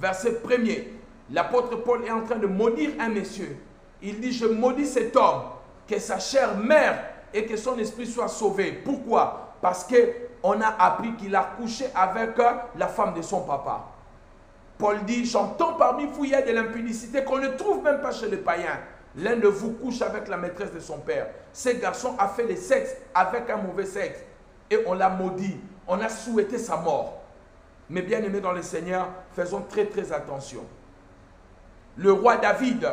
verset 1er, l'apôtre Paul est en train de maudire un monsieur. Il dit, je maudis cet homme, que sa chair mère et que son esprit soit sauvé. Pourquoi? Parce qu'on a appris qu'il a couché avec la femme de son papa. Paul dit, j'entends parmi vous, il y a de l'impudicité qu'on ne trouve même pas chez les païens. L'un de vous couche avec la maîtresse de son père. Ce garçon a fait le sexe avec un mauvais sexe. Et on l'a maudit. On a souhaité sa mort. Mais bien aimé dans le Seigneur, faisons très très attention. Le roi David,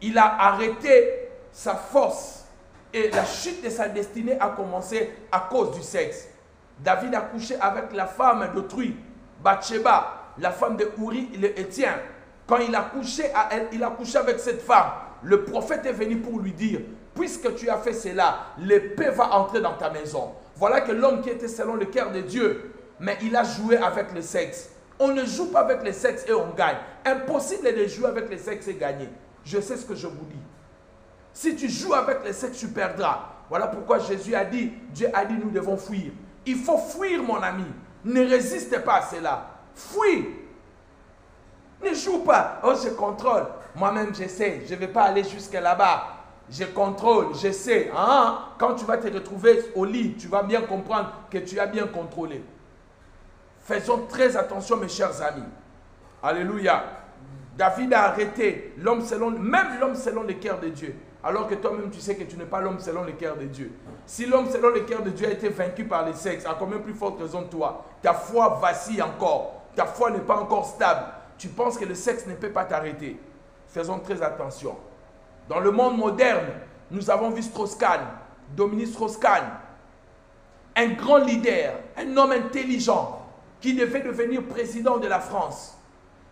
il a arrêté sa force et la chute de sa destinée a commencé à cause du sexe. David a couché avec la femme d'autrui, Bathsheba, la femme de Uri le Étien. Quand il a couché à elle, il a couché avec cette femme. Le prophète est venu pour lui dire, puisque tu as fait cela, l'épée va entrer dans ta maison. Voilà que l'homme qui était selon le cœur de Dieu, mais il a joué avec le sexe. On ne joue pas avec le sexe et on gagne. Impossible de jouer avec le sexe et gagner. Je sais ce que je vous dis. Si tu joues avec le sexe, tu perdras. Voilà pourquoi Jésus a dit, Dieu a dit, nous devons fuir. Il faut fuir, mon ami. Ne résistez pas à cela. Fuis. Ne joue pas. Oh, je contrôle. Moi-même, je sais. Je ne vais pas aller jusque là-bas. Je contrôle, je sais. Hein? Quand tu vas te retrouver au lit, tu vas bien comprendre que tu as bien contrôlé. Faisons très attention, mes chers amis. Alléluia. David a arrêté l'homme selon, même l'homme selon le cœur de Dieu. Alors que toi-même, tu sais que tu n'es pas l'homme selon le cœur de Dieu. Si l'homme selon le cœur de Dieu a été vaincu par le sexe, à combien plus forte raison toi? Ta foi vacille encore. Ta foi n'est pas encore stable. Tu penses que le sexe ne peut pas t'arrêter. Faisons très attention. Dans le monde moderne, nous avons vu Strauss-Kahn, Dominique Strauss-Kahn, un grand leader, un homme intelligent qui devait devenir président de la France.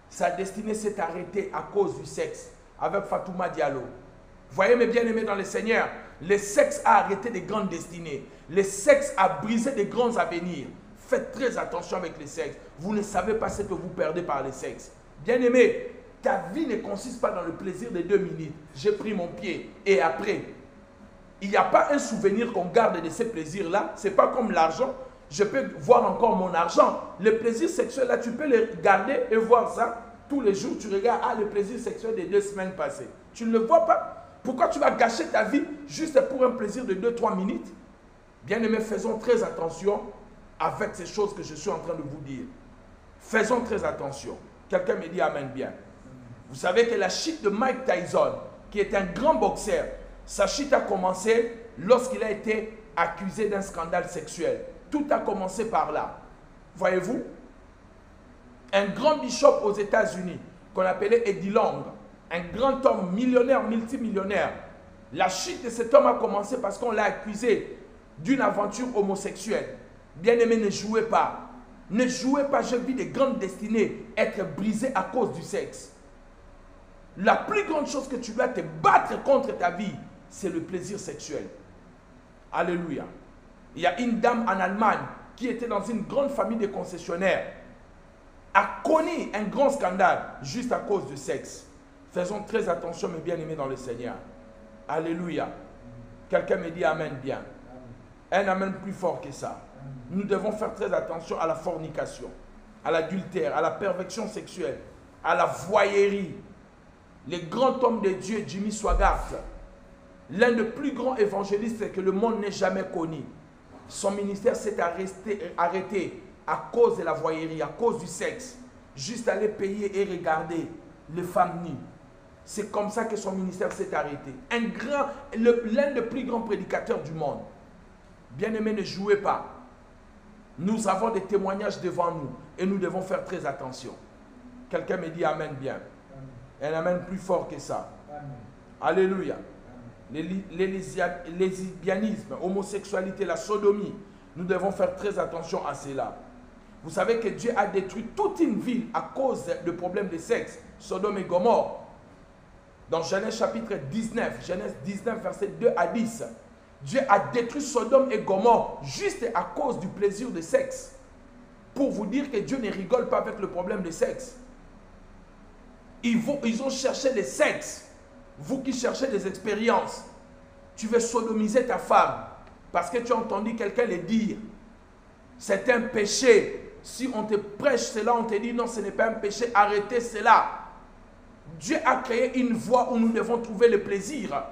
Sa destinée s'est arrêtée à cause du sexe avec Fatouma Diallo. Voyez mes bien-aimés dans le Seigneur, le sexe a arrêté des grandes destinées. Le sexe a brisé des grands avenirs. Faites très attention avec le sexe. Vous ne savez pas ce que vous perdez par le sexe. Bien-aimé, ta vie ne consiste pas dans le plaisir des deux minutes. J'ai pris mon pied et après, il n'y a pas un souvenir qu'on garde de ces plaisirs-là. Ce n'est pas comme l'argent. Je peux voir encore mon argent. Le plaisir sexuel, là, tu peux le garder et voir ça. Tous les jours, tu regardes, ah, le plaisir sexuel des deux semaines passées. Tu ne le vois pas. Pourquoi tu vas gâcher ta vie juste pour un plaisir de 2-3 minutes? Bien aimé, faisons très attention avec ces choses que je suis en train de vous dire. Faisons très attention. Quelqu'un me dit Amen bien. Vous savez que la chute de Mike Tyson, qui est un grand boxeur, sa chute a commencé lorsqu'il a été accusé d'un scandale sexuel. Tout a commencé par là. Voyez-vous? Un grand bishop aux États-Unis, qu'on appelait Eddie Long, un grand homme millionnaire, multimillionnaire. La chute de cet homme a commencé parce qu'on l'a accusé d'une aventure homosexuelle. Bien-aimé, ne jouez pas. Ne jouez pas, je vis des grandes destinées être brisées à cause du sexe. La plus grande chose que tu dois te battre contre ta vie, c'est le plaisir sexuel. Alléluia. Il y a une dame en Allemagne qui était dans une grande famille de concessionnaires, a connu un grand scandale juste à cause du sexe. Faisons très attention, mes bien-aimés dans le Seigneur. Alléluia. Quelqu'un me dit Amen bien. Un Amen plus fort que ça. Nous devons faire très attention à la fornication, à l'adultère, à la perversion sexuelle, à la voyerie. Le grand homme de Dieu, Jimmy Swaggart, l'un des plus grands évangélistes que le monde n'ait jamais connu, son ministère s'est arrêté, à cause de la voyerie, à cause du sexe. Juste aller payer et regarder les femmes nues. C'est comme ça que son ministère s'est arrêté. Un grand, l'un des plus grands prédicateurs du monde. Bien-aimés, ne jouez pas. Nous avons des témoignages devant nous et nous devons faire très attention. Quelqu'un me dit Amen bien. Un Amen plus fort que ça. Alléluia. Lesbianisme, homosexualité, la sodomie. Nous devons faire très attention à cela. Vous savez que Dieu a détruit toute une ville à cause de problèmes de sexe. Sodome et Gomorre. Dans Genèse chapitre 19, Genèse 19, verset 2 à 10. Dieu a détruit Sodome et Gomorre juste à cause du plaisir de sexe. Pour vous dire que Dieu ne rigole pas avec le problème de sexe. Ils, vont, ils ont cherché le sexe. Vous qui cherchez des expériences, tu veux sodomiser ta femme parce que tu as entendu quelqu'un le dire. C'est un péché. Si on te prêche cela, on te dit non, ce n'est pas un péché, arrêtez cela. Dieu a créé une voie où nous devons trouver le plaisir.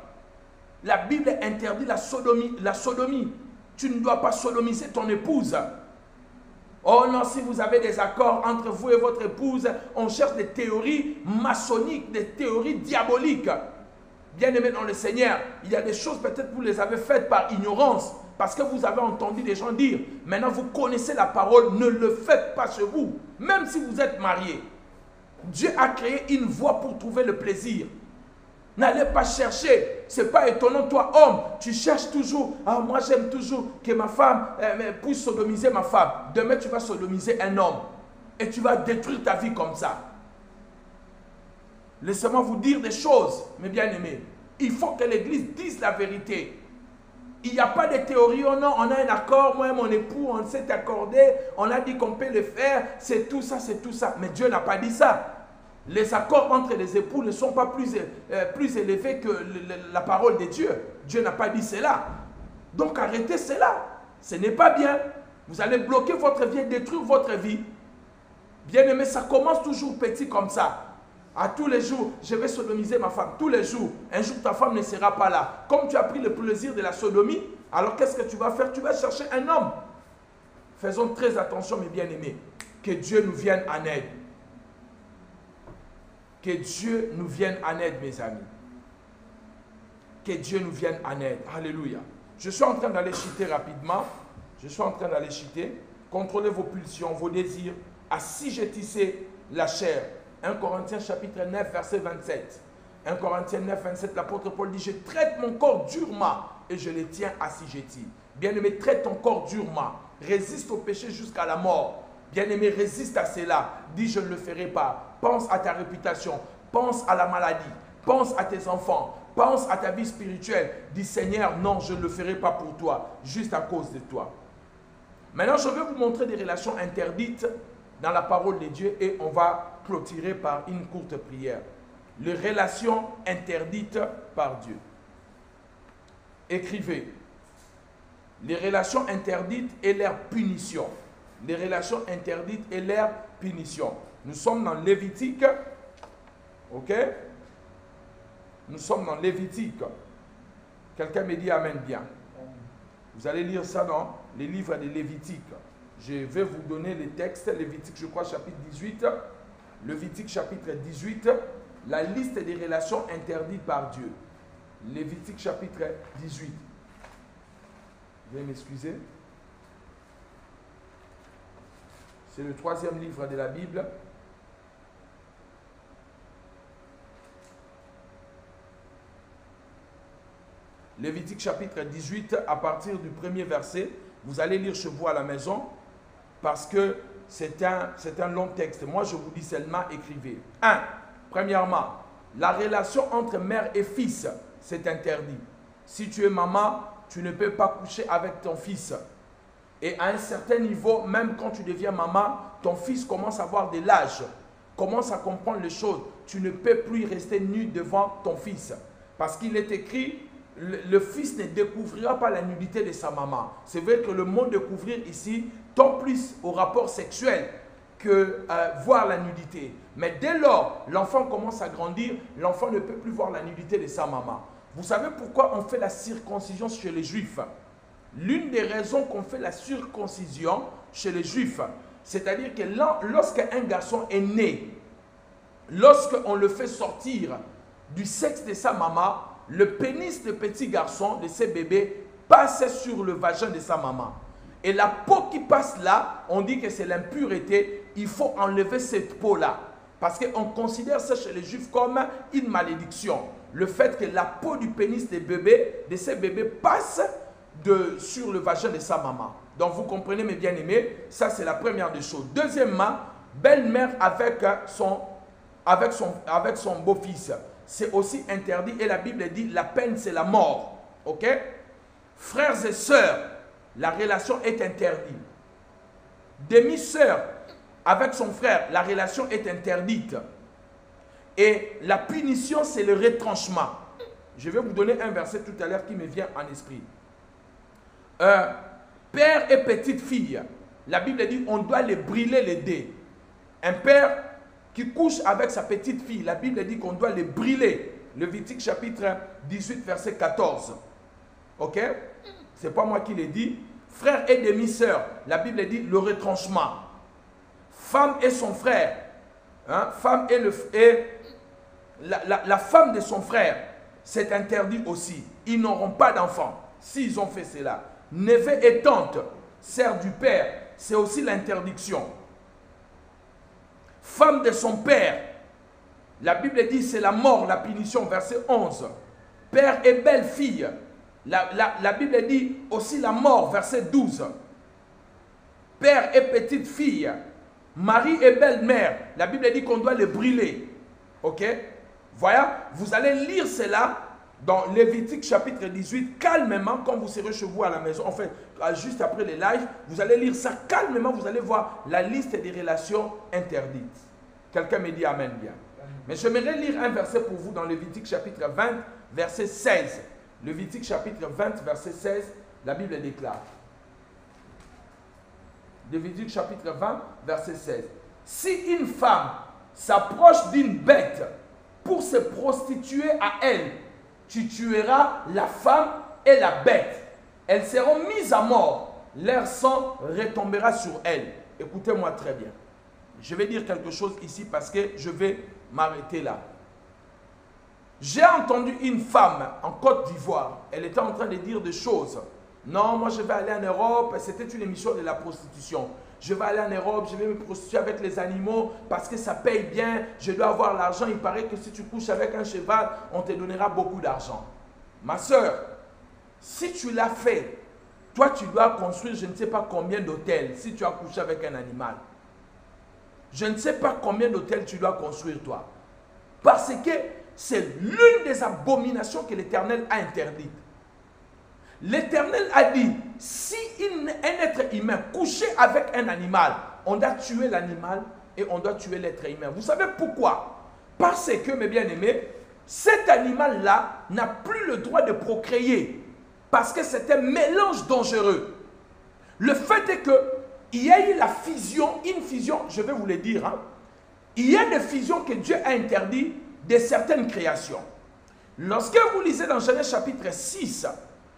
La Bible interdit la sodomie. La sodomie. Tu ne dois pas sodomiser ton épouse. Oh non, si vous avez des accords entre vous et votre épouse, on cherche des théories maçonniques, des théories diaboliques. Bien aimé dans le Seigneur, il y a des choses peut-être que vous les avez faites par ignorance, parce que vous avez entendu des gens dire, maintenant vous connaissez la parole, ne le faites pas chez vous, même si vous êtes marié. Dieu a créé une voie pour trouver le plaisir. N'allez pas chercher. C'est pas étonnant, toi, homme, tu cherches toujours. Ah, moi, j'aime toujours que ma femme euh, puisse sodomiser ma femme. Demain, tu vas sodomiser un homme. Et tu vas détruire ta vie comme ça. Laissez-moi vous dire des choses, mes bien-aimés. Il faut que l'Église dise la vérité. Il n'y a pas de théorie, non, on a un accord, moi et mon époux, on s'est accordé, on a dit qu'on peut le faire, c'est tout ça, c'est tout ça. Mais Dieu n'a pas dit ça les accords entre les époux ne sont pas plus, euh, plus élevés que la parole de Dieu. Dieu n'a pas dit cela. Donc arrêtez cela. Ce n'est pas bien. Vous allez bloquer votre vie et détruire votre vie. Bien aimé, ça commence toujours petit comme ça. À tous les jours, je vais sodomiser ma femme. Tous les jours. Un jour, ta femme ne sera pas là. Comme tu as pris le plaisir de la sodomie, alors qu'est-ce que tu vas faire? Tu vas chercher un homme. Faisons très attention, mes bien-aimés. Que Dieu nous vienne en aide. Que Dieu nous vienne en aide, mes amis. Que Dieu nous vienne en aide. Alléluia. Je suis en train d'aller chiter rapidement. Je suis en train d'aller chiter. Contrôlez vos pulsions, vos désirs, assujettissez la chair. 1 Corinthiens chapitre 9, verset 27. 1 Corinthiens 9, 27, l'apôtre Paul dit, je traite mon corps durement et je le tiens assujetti. Bien-aimé, traite ton corps durement. Résiste au péché jusqu'à la mort. Bien-aimé, résiste à cela. Dis, je ne le ferai pas. Pense à ta réputation. Pense à la maladie. Pense à tes enfants. Pense à ta vie spirituelle. Dis Seigneur, non, je ne le ferai pas pour toi, juste à cause de toi. Maintenant, je vais vous montrer des relations interdites dans la parole de Dieu et on va clôturer par une courte prière. Les relations interdites par Dieu. Écrivez. Les relations interdites et leur punition. Les relations interdites et leur punition. Nous sommes dans Lévitique. OK? Nous sommes dans Lévitique. Quelqu'un me dit Amen bien. Vous allez lire ça dans les livres de Lévitique. Je vais vous donner les textes. Lévitique, je crois, chapitre 18. Lévitique, chapitre 18. La liste des relations interdites par Dieu. Lévitique, chapitre 18. Veuillez m'excuser. C'est le troisième livre de la Bible. Lévitique chapitre 18, à partir du premier verset, vous allez lire chez vous à la maison, parce que c'est un, un long texte. Moi, je vous dis seulement, écrivez. 1. Premièrement, la relation entre mère et fils, c'est interdit. Si tu es maman, tu ne peux pas coucher avec ton fils. Et à un certain niveau, même quand tu deviens maman, ton fils commence à avoir de l'âge, commence à comprendre les choses. Tu ne peux plus rester nu devant ton fils. Parce qu'il est écrit, le, fils ne découvrira pas la nudité de sa maman. C'est vrai que le mot découvrir ici plus au rapport sexuel que euh, voir la nudité. Mais dès lors, l'enfant commence à grandir, l'enfant ne peut plus voir la nudité de sa maman. Vous savez pourquoi on fait la circoncision chez les juifs? L'une des raisons qu'on fait la circoncision chez les juifs, c'est-à-dire que lorsqu'un garçon est né, lorsqu'on le fait sortir du sexe de sa maman, le pénis de petit garçon, de ses bébés, passe sur le vagin de sa maman. Et la peau qui passe là, on dit que c'est l'impureté. Il faut enlever cette peau-là. Parce qu'on considère ça chez les juifs comme une malédiction. Le fait que la peau du pénis des bébés, de ces bébés, passe de, sur le vagin de sa maman. Donc vous comprenez mes bien-aimés, ça c'est la première des choses. Deuxièmement, belle-mère avec son, avec son, avec son beau-fils. C'est aussi interdit et la Bible dit la peine c'est la mort. Ok? Frères et sœurs, la relation est interdite. Demi-sœur avec son frère, la relation est interdite. Et la punition, c'est le retranchement. Je vais vous donner un verset tout à l'heure qui me vient en esprit. Euh, père et petite fille, la Bible dit on doit les brûler les dés. Un père qui couche avec sa petite fille, la Bible dit qu'on doit les brûler. Levitique chapitre 18, verset 14. Ok? C'est pas moi qui l'ai dit. Frère et demi-sœur, la Bible dit le retranchement. Femme et son frère. Hein? Femme et, la femme de son frère, c'est interdit aussi. Ils n'auront pas d'enfants s'ils ont fait cela neveu et tante, sœur du père, c'est aussi l'interdiction. Femme de son père, la Bible dit c'est la mort, la punition, verset 11. Père et belle-fille, la, la, Bible dit aussi la mort, verset 12. Père et petite fille, mari et belle-mère, la Bible dit qu'on doit les brûler. Ok? Voilà, vous allez lire cela dans Lévitique chapitre 18, calmement, quand vous serez chez vous à la maison, en fait, juste après les lives, vous allez lire ça calmement, vous allez voir la liste des relations interdites. Quelqu'un me dit Amen bien. Mais j'aimerais lire un verset pour vous dans Lévitique chapitre 20, verset 16. Lévitique chapitre 20, verset 16, la Bible déclare. Lévitique chapitre 20, verset 16. Si une femme s'approche d'une bête pour se prostituer à elle, tu tueras la femme et la bête. Elles seront mises à mort. Leur sang retombera sur elles. Écoutez-moi très bien. Je vais dire quelque chose ici parce que je vais m'arrêter là. J'ai entendu une femme en Côte d'Ivoire. Elle était en train de dire des choses. Non, moi je vais aller en Europe. C'était une émission de la prostitution. Je vais aller en Europe, je vais me prostituer avec les animaux parce que ça paye bien. Je dois avoir l'argent. Il paraît que si tu couches avec un cheval, on te donnera beaucoup d'argent. Ma soeur, si tu l'as fait, toi tu dois construire je ne sais pas combien d'hôtels si tu as couché avec un animal. Je ne sais pas combien d'hôtels tu dois construire toi. Parce que c'est l'une des abominations que l'Éternel a interdites. L'Éternel a dit, si un être humain couché avec un animal, on doit tuer l'animal et on doit tuer l'être humain. Vous savez pourquoi? Parce que, mes bien-aimés, cet animal-là n'a plus le droit de procréer. Parce que c'est un mélange dangereux. Le fait est qu'il y a eu la fusion, une fusion, je vais vous le dire, hein. il y a des fusions que Dieu a interdites de certaines créations. Lorsque vous lisez dans Genèse chapitre 6,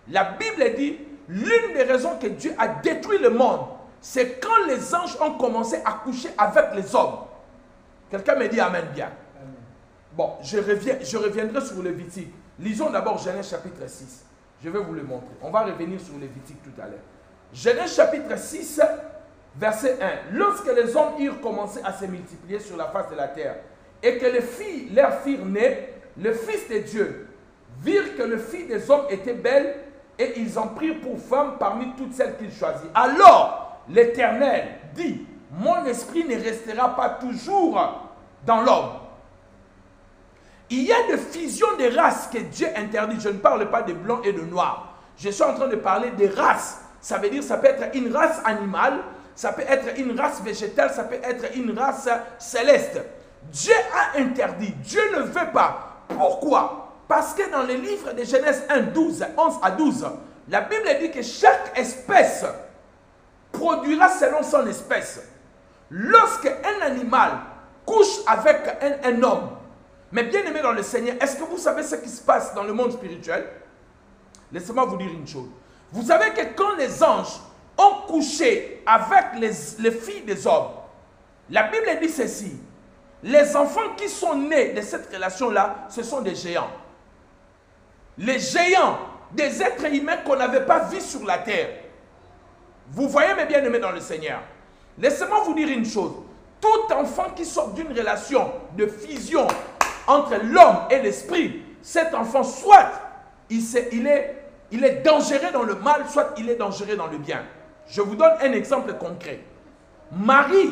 la Bible dit, l'une des raisons que Dieu a détruit le monde, c'est quand les anges ont commencé à coucher avec les hommes. Quelqu'un me dit Amen bien. Bon, je, reviens, je reviendrai sur Lévitique. Lisons d'abord Genèse chapitre 6. Je vais vous le montrer. On va revenir sur Lévitique tout à l'heure. Genèse chapitre 6, verset 1. Lorsque les hommes eurent commencé à se multiplier sur la face de la terre, et que les filles leur firent naître, le Fils de Dieu virent que le fils des hommes était belle et ils en prirent pour femme parmi toutes celles qu'ils choisirent. Alors l'Éternel dit, mon esprit ne restera pas toujours dans l'homme. Il y a des fusions des races que Dieu interdit. Je ne parle pas de blanc et de noir. Je suis en train de parler des races. ça veut dire ça peut être une race animale, ça peut être une race végétale, ça peut être une race céleste. Dieu a interdit, Dieu ne veut pas. Pourquoi? Parce que dans le livre de Genèse 1, 12, 11 à 12, la Bible dit que chaque espèce produira selon son espèce. Lorsque un animal couche avec un, homme, mais bien aimé dans le Seigneur, est-ce que vous savez ce qui se passe dans le monde spirituel? Laissez-moi vous dire une chose. Vous savez que quand les anges ont couché avec les filles des hommes, la Bible dit ceci. Les enfants qui sont nés de cette relation-là, ce sont des géants. Les géants, des êtres humains qu'on n'avait pas vus sur la terre. Vous voyez mes bien-aimés dans le Seigneur. Laissez-moi vous dire une chose. Tout enfant qui sort d'une relation de fusion entre l'homme et l'esprit, cet enfant, soit il, est, il est dangereux dans le mal, soit il est dangereux dans le bien. Je vous donne un exemple concret. Marie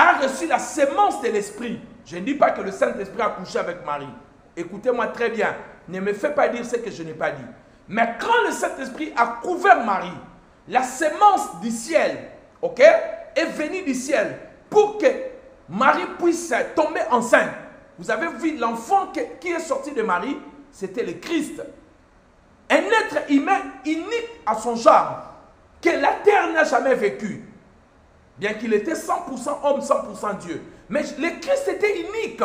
a reçu la sémence de l'esprit. Je ne dis pas que le Saint-Esprit a couché avec Marie. Écoutez-moi très bien. Ne me fais pas dire ce que je n'ai pas dit. Mais quand le Saint-Esprit a couvert Marie, la sémence du ciel, ok, est venue du ciel pour que Marie puisse tomber enceinte. Vous avez vu l'enfant qui est sorti de Marie, c'était le Christ. Un être humain unique à son genre, que la terre n'a jamais vécu. Bien qu'il était 100% homme, 100% Dieu. Mais le Christ était unique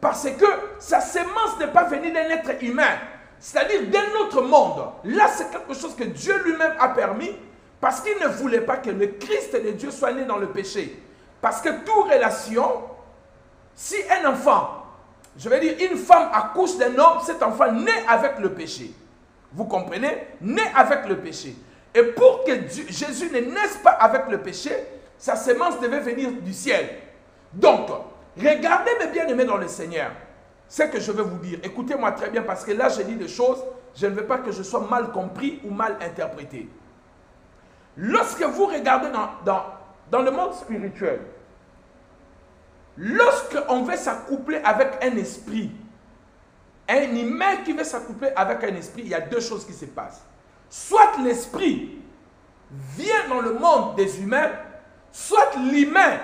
parce que sa sémence n'est pas venue d'un être humain, c'est-à-dire d'un autre monde. Là, c'est quelque chose que Dieu lui-même a permis parce qu'il ne voulait pas que le Christ de Dieu soit né dans le péché. Parce que toute relation, si un enfant je veux dire, une femme accouche d'un homme, cet enfant naît avec le péché. Vous comprenez? Naît avec le péché. Et pour que Jésus ne naisse pas avec le péché, sa sémence devait venir du ciel. Donc, regardez mes bien-aimés dans le Seigneur. Ce que je veux vous dire, écoutez-moi très bien parce que là, je dis des choses, je ne veux pas que je sois mal compris ou mal interprété. Lorsque vous regardez dans, dans, dans le monde spirituel, Lorsqu'on veut s'accoupler avec un esprit, un humain qui veut s'accoupler avec un esprit, il y a deux choses qui se passent. Soit l'esprit vient dans le monde des humains, soit l'humain,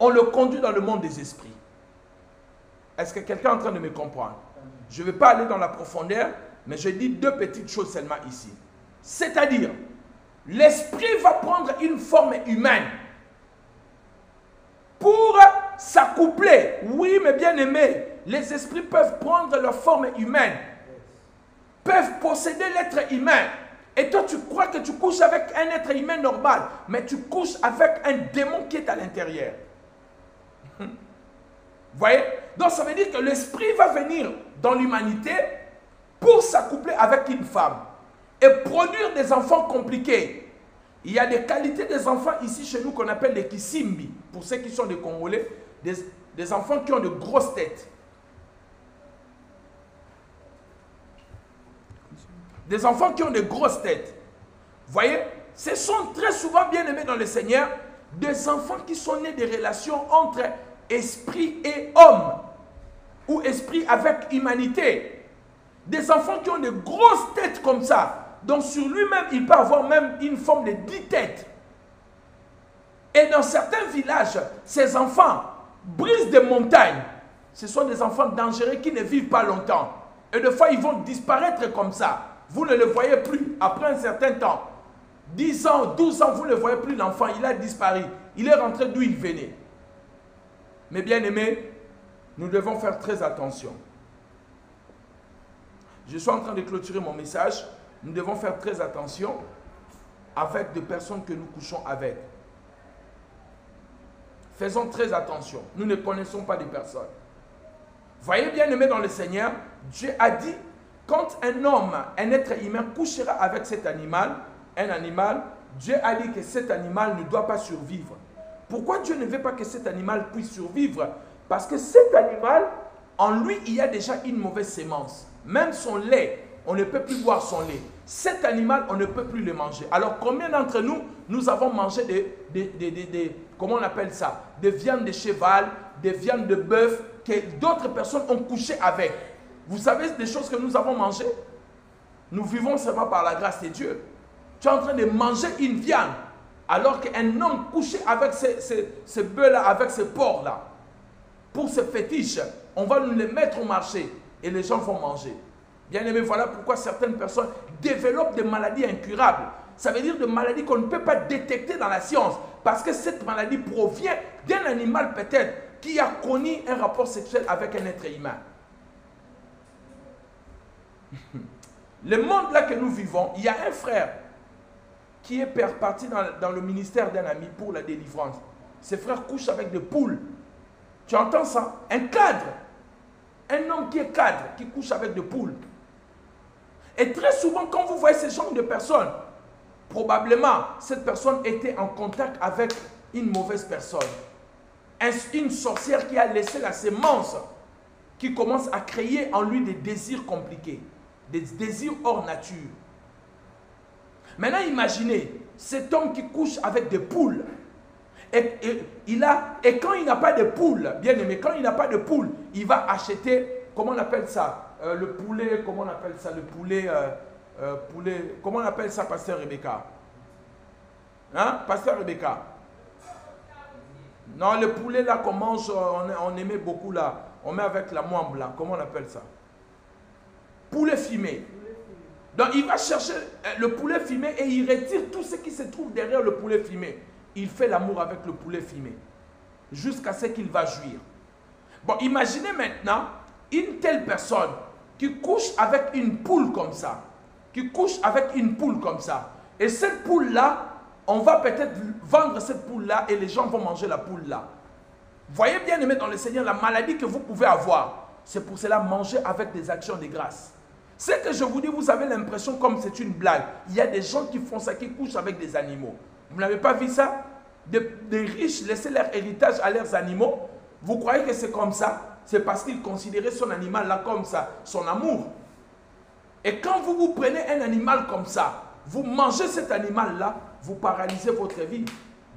on le conduit dans le monde des esprits. Est-ce que quelqu'un est en train de me comprendre? Je ne vais pas aller dans la profondeur, mais je dis deux petites choses seulement ici. C'est-à-dire, l'esprit va prendre une forme humaine pour s'accoupler. Oui, mais bien aimé, les esprits peuvent prendre leur forme humaine, peuvent posséder l'être humain. Et toi, tu crois que tu couches avec un être humain normal, mais tu couches avec un démon qui est à l'intérieur. Vous voyez? Donc ça veut dire que l'esprit va venir dans l'humanité pour s'accoupler avec une femme et produire des enfants compliqués. Il y a des qualités des enfants ici chez nous qu'on appelle les kisimbi, pour ceux qui sont des Congolais des, enfants qui ont de grosses têtes. Des enfants qui ont de grosses têtes. Voyez, ce sont très souvent bien aimés dans le Seigneur des enfants qui sont nés des relations entre esprit et homme, ou esprit avec humanité. Des enfants qui ont de grosses têtes comme ça, donc sur lui-même, il peut avoir même une forme de dix têtes. Et dans certains villages, ces enfants brise des montagnes. Ce sont des enfants dangereux qui ne vivent pas longtemps. Et des fois, ils vont disparaître comme ça. Vous ne le voyez plus après un certain temps. 10 ans, 12 ans, vous ne voyez plus l'enfant. Il a disparu. Il est rentré d'où il venait. Mais bien aimés, nous devons faire très attention. Je suis en train de clôturer mon message. Nous devons faire très attention avec des personnes que nous couchons avec. Faisons très attention. Nous ne connaissons pas des personnes. Voyez bien aimé dans le Seigneur, Dieu a dit, quand un homme, un être humain couchera avec cet animal, un animal, Dieu a dit que cet animal ne doit pas survivre. Pourquoi Dieu ne veut pas que cet animal puisse survivre? Parce que cet animal, en lui, il y a déjà une mauvaise sémence. Même son lait, on ne peut plus boire son lait. Cet animal, on ne peut plus le manger. Alors combien d'entre nous, nous avons mangé des, des, des, comment on appelle ça? Des viandes de cheval, des viandes de bœuf que d'autres personnes ont couché avec. Vous savez des choses que nous avons mangées? Nous vivons seulement par la grâce de Dieu. tu es en train de manger une viande, alors qu'un homme couché avec ces, ces, bœufs-là, avec ces porcs-là, pour ce fétiche, on va nous les mettre au marché et les gens vont manger. Bien aimé, voilà pourquoi certaines personnes développent des maladies incurables. Ça veut dire des maladies qu'on ne peut pas détecter dans la science. Parce que cette maladie provient d'un animal peut-être qui a connu un rapport sexuel avec un être humain. Le monde là que nous vivons, il y a un frère qui est parti dans, le ministère d'un ami pour la délivrance. Ses frères couchent avec des poules. Tu entends ça? Un cadre. Un homme qui est cadre, qui couche avec des poules. Et très souvent, quand vous voyez ce genre de personnes, probablement cette personne était en contact avec une mauvaise personne. Une sorcière qui a laissé la sémence qui commence à créer en lui des désirs compliqués, des désirs hors nature. Maintenant, imaginez cet homme qui couche avec des poules. Et, il a, et quand il n'a pas de poules, bien aimé, quand il n'a pas de poules, il va acheter, comment on appelle ça euh, Le poulet, comment on appelle ça Le poulet, euh, euh, poulet, comment on appelle ça, pasteur Rebecca? Hein, pasteur Rebecca? Non, le poulet là qu'on mange, on, on aimait beaucoup là. On met avec la moine blanc, comment on appelle ça? Poulet fumé. Donc il va chercher euh, le poulet fumé et il retire tout ce qui se trouve derrière le poulet fumé. Il fait l'amour avec le poulet fumé jusqu'à ce qu'il va jouir. Bon, imaginez maintenant une telle personne qui couche avec une poule comme ça, qui couche avec une poule comme ça. Et cette poule-là, on va peut-être vendre cette poule-là et les gens vont manger la poule-là. Voyez bien aimé dans le Seigneur la maladie que vous pouvez avoir. C'est pour cela manger avec des actions de grâce. Ce que je vous dis, vous avez l'impression comme c'est une blague. Il y a des gens qui font ça, qui couchent avec des animaux. Vous n'avez pas vu ça? Des, riches laisser leur héritage à leurs animaux. Vous croyez que c'est comme ça? C'est parce qu'ils considéraient son animal là comme ça, son amour. Et quand vous vous prenez un animal comme ça, vous mangez cet animal là, vous paralysez votre vie.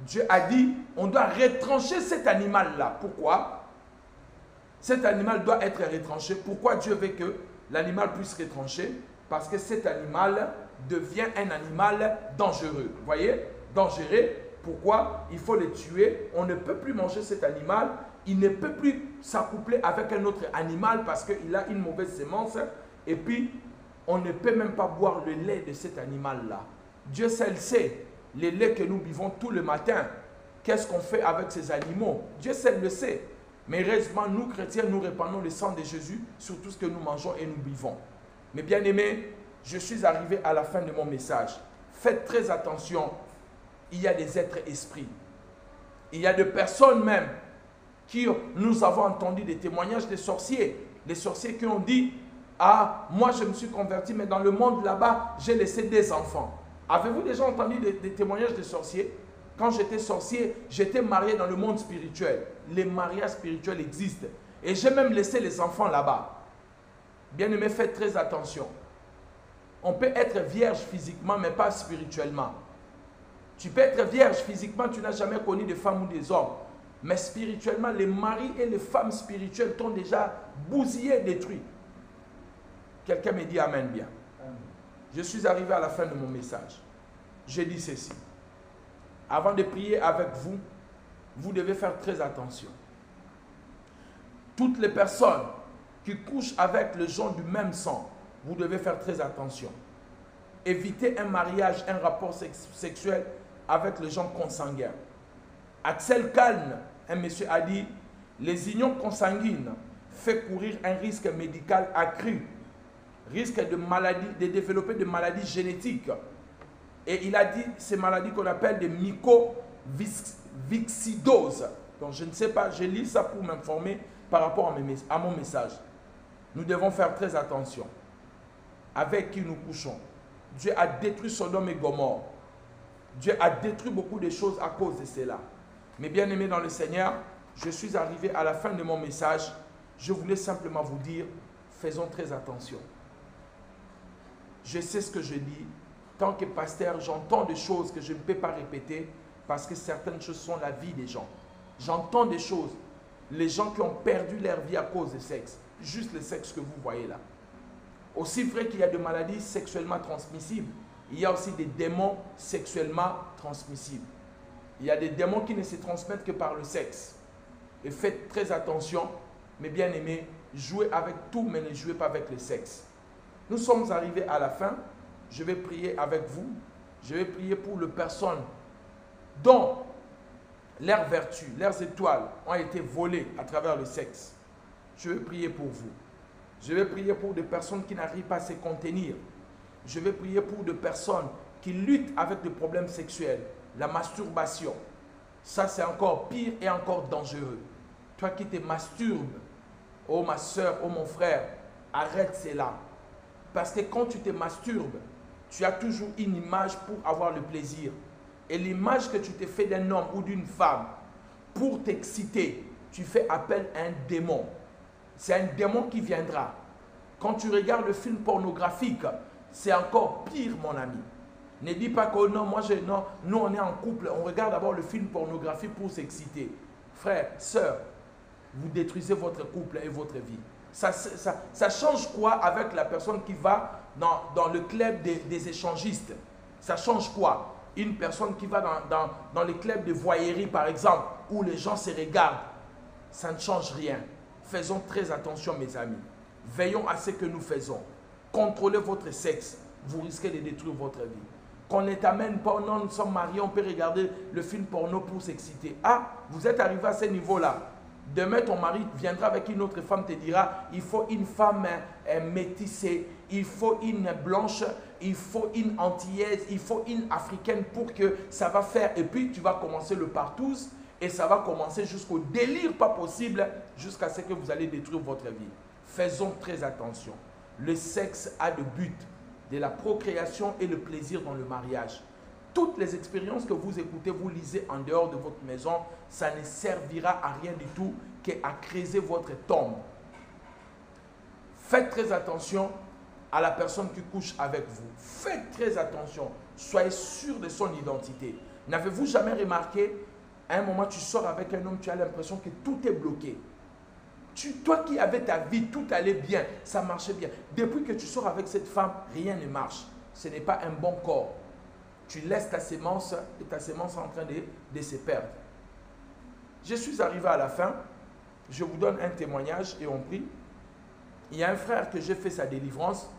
Dieu a dit, on doit retrancher cet animal-là. Pourquoi? Cet animal doit être retranché. Pourquoi Dieu veut que l'animal puisse retrancher Parce que cet animal devient un animal dangereux. Vous voyez? Dangereux. Pourquoi? Il faut le tuer. On ne peut plus manger cet animal. Il ne peut plus s'accoupler avec un autre animal parce qu'il a une mauvaise sémence. Et puis, on ne peut même pas boire le lait de cet animal-là. Dieu seul sait les laits que nous buvons tout le matin, qu'est-ce qu'on fait avec ces animaux? Dieu seul le sait. Mais heureusement, nous chrétiens, nous répandons le sang de Jésus sur tout ce que nous mangeons et nous buvons. Mais bien aimés, je suis arrivé à la fin de mon message. Faites très attention. Il y a des êtres esprits. Il y a des personnes même qui, nous avons entendu des témoignages des sorciers. Les sorciers qui ont dit, ah, moi je me suis converti, mais dans le monde là-bas, j'ai laissé des enfants. Avez-vous déjà entendu des, témoignages de sorciers? Quand j'étais sorcier, j'étais marié dans le monde spirituel. Les mariages spirituels existent. Et j'ai même laissé les enfants là-bas. Bien aimé, faites très attention. On peut être vierge physiquement, mais pas spirituellement. Tu peux être vierge physiquement, tu n'as jamais connu de femmes ou des hommes. Mais spirituellement, les maris et les femmes spirituelles t'ont déjà bousillé, détruit. Quelqu'un me dit Amen bien. Je suis arrivé à la fin de mon message. J'ai dit ceci. Avant de prier avec vous, vous devez faire très attention. Toutes les personnes qui couchent avec les gens du même sang, vous devez faire très attention. Évitez un mariage, un rapport sexuel avec les gens consanguins. Axel Kahn, un monsieur, a dit les unions consanguines font courir un risque médical accru risque de, maladie, de développer des maladies génétiques. Et il a dit ces maladies qu'on appelle des mycovixidoses. Donc je ne sais pas, je lis ça pour m'informer par rapport à mon message. Nous devons faire très attention avec qui nous couchons? Dieu a détruit Sodome et Gomorre. Dieu a détruit beaucoup de choses à cause de cela. Mais bien aimé dans le Seigneur, je suis arrivé à la fin de mon message. Je voulais simplement vous dire, faisons très attention je sais ce que je dis. Tant que pasteur, j'entends des choses que je ne peux pas répéter parce que certaines choses sont la vie des gens. J'entends des choses. Les gens qui ont perdu leur vie à cause du sexe. Juste le sexe que vous voyez là. Aussi vrai qu'il y a des maladies sexuellement transmissibles. il y a aussi des démons sexuellement transmissibles. Il y a des démons qui ne se transmettent que par le sexe. Et faites très attention, mes bien-aimés, jouez avec tout, mais ne jouez pas avec le sexe. Nous sommes arrivés à la fin. Je vais prier avec vous. Je vais prier pour les personnes dont leurs vertus, leurs étoiles ont été volées à travers le sexe. Je vais prier pour vous. Je vais prier pour des personnes qui n'arrivent pas à se contenir. Je vais prier pour des personnes qui luttent avec des problèmes sexuels. La masturbation. Ça, c'est encore pire et encore dangereux. Toi qui te masturbes, oh ma soeur, oh mon frère, arrête cela. Parce que quand tu te masturbes, tu as toujours une image pour avoir le plaisir. Et l'image que tu te fais d'un homme ou d'une femme pour t'exciter, tu fais appel à un démon. C'est un démon qui viendra. Quand tu regardes le film pornographique, c'est encore pire, mon ami. Ne dis pas que oh non, moi je, non, nous on est en couple, on regarde d'abord le film pornographique pour s'exciter. Frère, sœur, vous détruisez votre couple et votre vie. Ça, change quoi avec la personne qui va dans, dans le club des, échangistes? Ça change quoi? Une personne qui va dans, les clubs de voyerie, par exemple, où les gens se regardent. Ça ne change rien. Faisons très attention, mes amis. Veillons à ce que nous faisons. Contrôlez votre sexe. Vous risquez de détruire votre vie. Qu'on ne t'amène pas, non, nous sommes mariés, on peut regarder le film porno pour s'exciter. Ah, vous êtes arrivé à ce niveau-là. Demain, ton mari viendra avec une autre femme, te dira, il faut une femme euh, métissée, il faut une blanche, il faut une antillaise, il faut une africaine pour que ça va faire. Et puis, tu vas commencer le partouze et ça va commencer jusqu'au délire pas possible, jusqu'à ce que vous allez détruire votre vie. Faisons très attention. Le sexe a le but de la procréation et le plaisir dans le mariage. Toutes les expériences que vous écoutez, vous lisez en dehors de votre maison, ça ne servira à rien du tout qu'à creuser votre tombe. Faites très attention à la personne qui couche avec vous. Faites très attention. Soyez sûr de son identité. N'avez-vous jamais remarqué à un moment, tu sors avec un homme, tu as l'impression que tout est bloqué. Toi qui avais ta vie, tout allait bien, ça marchait bien. Depuis que tu sors avec cette femme, rien ne marche. Ce n'est pas un bon corps. Tu laisses ta sémence et ta sémence en train de, de se perdre. Je suis arrivé à la fin. Je vous donne un témoignage et on prie. Il y a un frère que j'ai fait sa délivrance.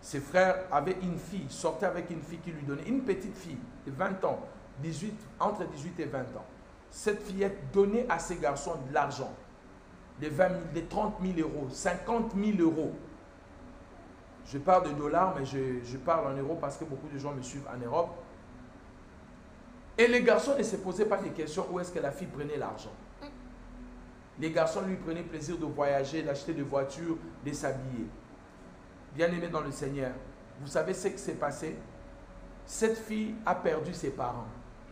Ses frères avaient une fille, sortait avec une fille qui lui donnait, une petite fille de 20 ans. 18, entre 18 et 20 ans. Cette fillette donnait à ces garçons de l'argent, des, 20 des 30 000 euros, 50 000 euros. Je parle de dollars, mais je, je, parle en euros parce que beaucoup de gens me suivent en Europe. Et les garçons ne se posaient pas des questions où est-ce que la fille prenait l'argent? Les garçons lui prenaient plaisir de voyager, d'acheter des voitures, de s'habiller. Bien aimé dans le Seigneur, vous savez ce qui s'est passé? Cette fille a perdu ses parents.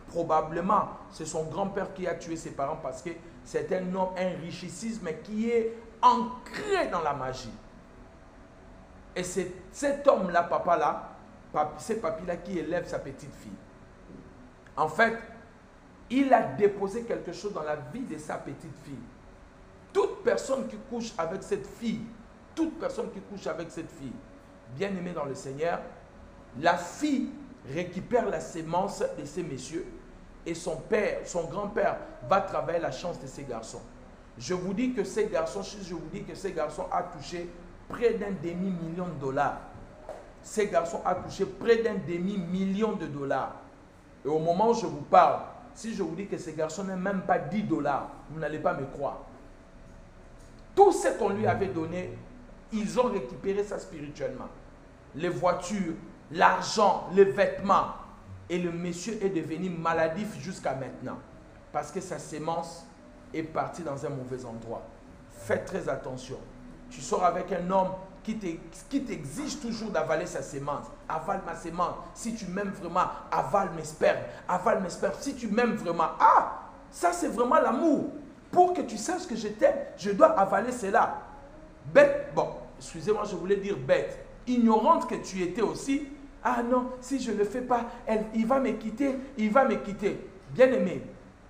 Probablement, c'est son grand-père qui a tué ses parents parce que c'est un homme enrichissime mais qui est ancré dans la magie. Et c'est cet homme-là, papa-là, c'est papy-là qui élève sa petite fille. En fait, il a déposé quelque chose dans la vie de sa petite fille. Toute personne qui couche avec cette fille, toute personne qui couche avec cette fille, bien aimée dans le Seigneur, la fille récupère la sémence de ces messieurs et son père, son grand-père va travailler la chance de ces garçons. Je vous dis que ces garçons, je vous dis que ces garçons a touché près d'un demi-million de dollars. Ces garçons a touché près d'un demi-million de dollars. Et au moment où je vous parle, si je vous dis que ces garçons n'ont même pas 10 dollars, vous n'allez pas me croire. Tout ce qu'on lui avait donné, ils ont récupéré ça spirituellement. Les voitures, l'argent, les vêtements, et le monsieur est devenu maladif jusqu'à maintenant. Parce que sa sémence est partie dans un mauvais endroit. Faites très attention. Tu sors avec un homme qui t'exige toujours d'avaler sa sémence. Avale ma sémence. Si tu m'aimes vraiment, avale mes spermes. Avale mes spermes. Si tu m'aimes vraiment, ah, ça c'est vraiment l'amour. Pour que tu saches que je t'aime, je dois avaler cela. Bête, bon, excusez-moi, je voulais dire bête. Ignorante que tu étais aussi, ah non, si je ne le fais pas, elle, il va me quitter, il va me quitter. Bien-aimé,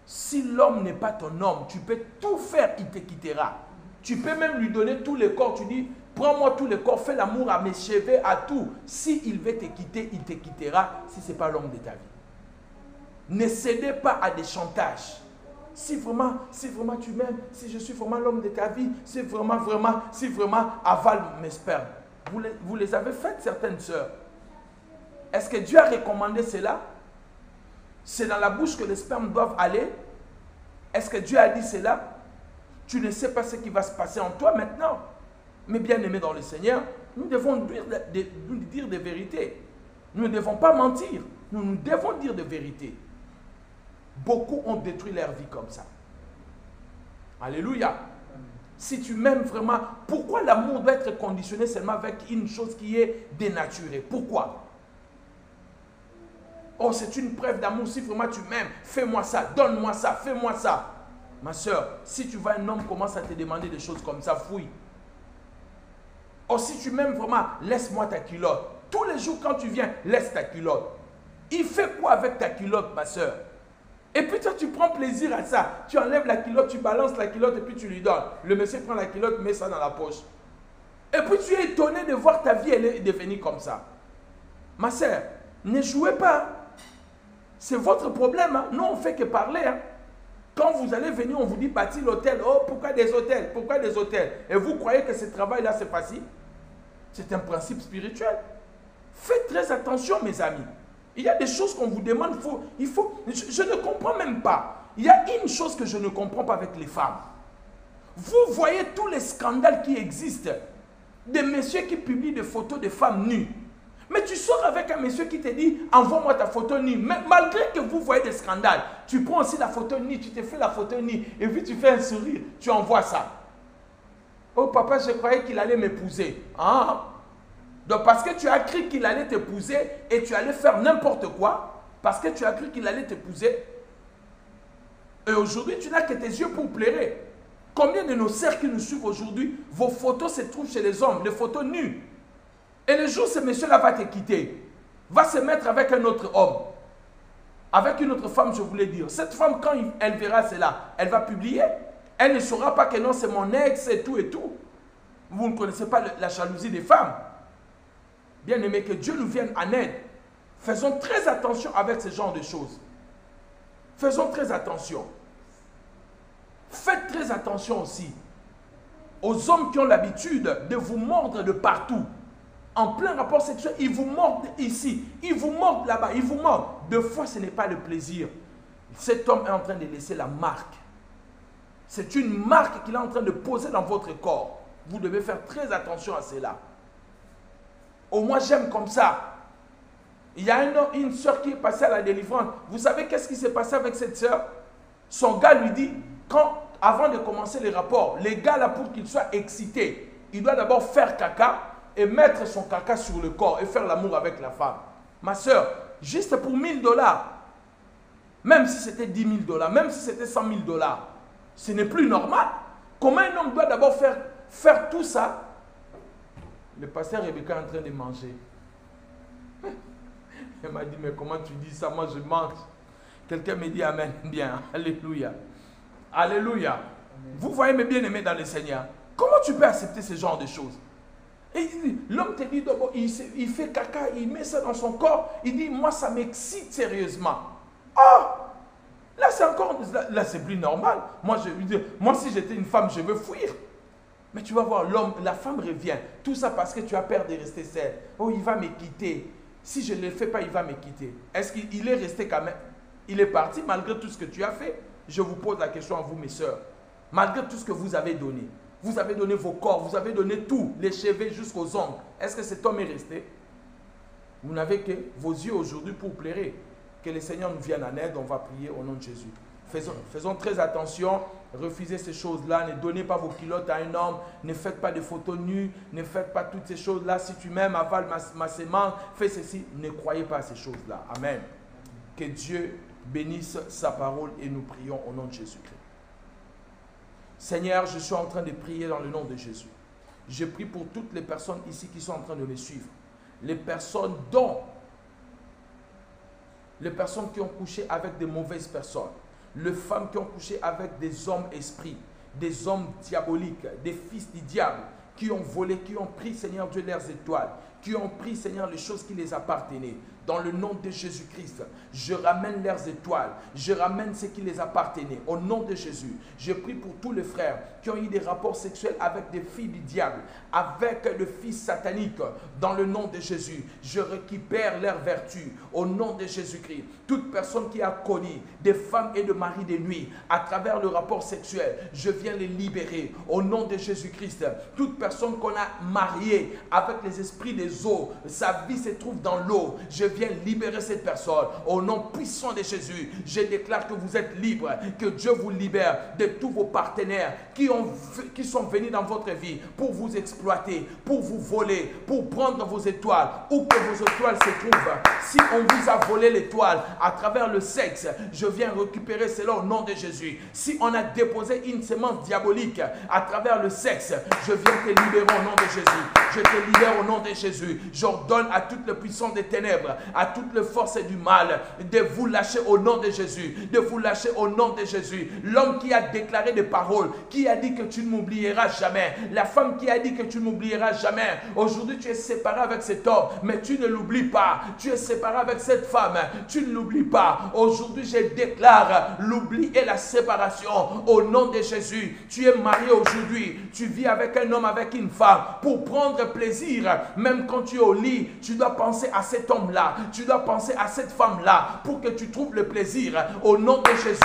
si l'homme n'est pas ton homme, tu peux tout faire, il te quittera. Tu peux même lui donner tous les corps. Tu dis, prends-moi tous les corps, fais l'amour à mes cheveux, à tout. S'il veut te quitter, il te quittera si ce n'est pas l'homme de ta vie. Ne cédez pas à des chantages. Si vraiment, si vraiment tu m'aimes, si je suis vraiment l'homme de ta vie, si vraiment, vraiment, si vraiment, avale mes spermes. Vous les, vous les avez faites, certaines sœurs. Est-ce que Dieu a recommandé cela? C'est dans la bouche que les spermes doivent aller Est-ce que Dieu a dit cela? Tu ne sais pas ce qui va se passer en toi maintenant. Mais bien aimé dans le Seigneur, nous devons dire, dire des vérités. Nous ne devons pas mentir. Nous, nous devons dire des vérités. Beaucoup ont détruit leur vie comme ça. Alléluia. Si tu m'aimes vraiment, pourquoi l'amour doit être conditionné seulement avec une chose qui est dénaturée? Pourquoi? Oh, c'est une preuve d'amour. Si vraiment tu m'aimes, fais-moi ça, donne-moi ça, fais-moi ça. Ma soeur, si tu vois un homme commence à te demander des choses comme ça, fouille. Oh, si tu m'aimes vraiment, laisse-moi ta culotte. Tous les jours quand tu viens, laisse ta culotte. Il fait quoi avec ta culotte, ma soeur? Et puis toi, tu prends plaisir à ça. Tu enlèves la culotte, tu balances la culotte et puis tu lui donnes. Le monsieur prend la culotte, met ça dans la poche. Et puis tu es étonné de voir ta vie, elle est devenue comme ça. Ma soeur, ne jouez pas. C'est votre problème. Hein. Nous, on fait que parler. Hein. Quand vous allez venir, on vous dit bâtir l'hôtel. Oh, pourquoi des hôtels? Pourquoi des hôtels? Et vous croyez que ce travail-là, c'est facile? C'est un principe spirituel. Faites très attention, mes amis. Il y a des choses qu'on vous demande, faut, il faut, je, ne comprends même pas. Il y a une chose que je ne comprends pas avec les femmes. Vous voyez tous les scandales qui existent. Des messieurs qui publient des photos de femmes nues. Mais tu sors avec un monsieur qui te dit envoie-moi ta photo nue. Mais malgré que vous voyez des scandales, tu prends aussi la photo nue, tu te fais la photo nue et puis tu fais un sourire, tu envoies ça. Oh papa, je croyais qu'il allait m'épouser. Ah, donc parce que tu as cru qu'il allait t'épouser et tu allais faire n'importe quoi, parce que tu as cru qu'il allait t'épouser, et aujourd'hui tu n'as que tes yeux pour plaire. Combien de nos sœurs qui nous suivent aujourd'hui, vos photos se trouvent chez les hommes, les photos nues. Et le jour où ce monsieur-là va te quitter, va se mettre avec un autre homme, avec une autre femme, je voulais dire. Cette femme, quand elle verra cela, elle va publier. Elle ne saura pas que non, c'est mon ex et tout et tout. Vous ne connaissez pas la jalousie des femmes. Bien aimé, que Dieu nous vienne en aide. Faisons très attention avec ce genre de choses. Faisons très attention. Faites très attention aussi aux hommes qui ont l'habitude de vous mordre de partout. En plein rapport sexuel, ils vous mordent ici, ils vous mordent là-bas, ils vous mordent. Deux fois, ce n'est pas le plaisir. Cet homme est en train de laisser la marque. C'est une marque qu'il est en train de poser dans votre corps. Vous devez faire très attention à cela. Au moins, j'aime comme ça. Il y a une soeur qui est passée à la délivrance. Vous savez qu'est-ce qui s'est passé avec cette soeur Son gars lui dit, quand, avant de commencer les rapports, les gars là, pour qu'il soit excité, il doit d'abord faire caca et mettre son caca sur le corps et faire l'amour avec la femme. Ma soeur, juste pour 1000 dollars, même si c'était 10 000 dollars, même si c'était 100 000 dollars, ce n'est plus normal. Comment un homme doit d'abord faire, faire tout ça? Le pasteur Rebecca est en train de manger. Elle m'a dit, mais comment tu dis ça? Moi, je mange. Quelqu'un me dit Amen. Bien. Alléluia. Alléluia. Vous voyez mes bien-aimés dans le Seigneur. Comment tu peux accepter ce genre de choses? L'homme te dit il, fait caca, il met ça dans son corps. Il dit, moi, ça m'excite sérieusement. Oh Là, c'est encore, là, c'est plus normal. Moi, je, moi, si j'étais une femme, je veux fuir. Mais tu vas voir, l'homme, la femme revient. Tout ça parce que tu as peur de rester seul. Oh, il va me quitter. Si je ne le fais pas, il va me quitter. Est-ce qu'il est resté quand même? Il est parti malgré tout ce que tu as fait Je vous pose la question à vous, mes soeurs. Malgré tout ce que vous avez donné. Vous avez donné vos corps, vous avez donné tout, les cheveux jusqu'aux ongles. Est-ce que cet homme est resté? Vous n'avez que vos yeux aujourd'hui pour plaire. Que le Seigneur nous vienne en aide. On va prier au nom de Jésus. Faisons, très attention Refusez ces choses-là. Ne donnez pas vos culottes à un homme. Ne faites pas de photos nues. Ne faites pas toutes ces choses-là. Si tu m'aimes, avale ma, ma. Fais ceci. Ne croyez pas à ces choses-là. Amen. Que Dieu bénisse sa parole et nous prions au nom de Jésus-Christ. Seigneur, je suis en train de prier dans le nom de Jésus. Je prie pour toutes les personnes ici qui sont en train de me suivre. Les personnes dont les personnes qui ont couché avec des mauvaises personnes les femmes qui ont couché avec des hommes esprits, des hommes diaboliques, des fils du diable, qui ont volé, qui ont pris, Seigneur Dieu, leurs étoiles, qui ont pris, Seigneur, les choses qui les appartenaient. Dans le nom de Jésus-Christ, je ramène leurs étoiles, je ramène ce qui les appartenait. Au nom de Jésus, je prie pour tous les frères qui ont eu des rapports sexuels avec des filles du diable, avec le fils satanique. Dans le nom de Jésus, je récupère leur vertu. Au nom de Jésus-Christ, toute personne qui a connu des femmes et de maris de nuit à travers le rapport sexuel, je viens les libérer. Au nom de Jésus-Christ, toute personne qu'on a mariée avec les esprits des eaux, sa vie se trouve dans l'eau. Je viens libérer cette personne. Au nom puissant de Jésus, je déclare que vous êtes libre, que Dieu vous libère de tous vos partenaires qui, ont, qui sont venus dans votre vie pour vous exploiter, pour vous voler, pour prendre vos étoiles, où que vos étoiles se trouvent. Si on vous a volé l'étoile à travers le sexe, je viens récupérer cela au nom de Jésus. Si on a déposé une semence diabolique à travers le sexe, je viens te libérer au nom de Jésus. Je te libère au nom de Jésus. J'ordonne à toute la puissance des ténèbres, à toutes les forces du mal, de vous lâcher au nom de Jésus, de vous lâcher au nom de Jésus. L'homme qui a déclaré des paroles, qui a dit que tu ne m'oublieras jamais, la femme qui a dit que tu ne m'oublieras jamais. Aujourd'hui, tu es séparé avec cet homme, mais tu ne l'oublies pas. Tu es séparé avec cette femme, tu ne l'oublies pas. Aujourd'hui, je déclare l'oubli et la séparation au nom de Jésus. Tu es marié aujourd'hui, tu vis avec un homme, avec une femme, pour prendre plaisir. Même quand tu es au lit, tu dois penser à cet homme-là, tu dois penser à cette femme-là pour que tu trouves le plaisir. Au nom de Jésus,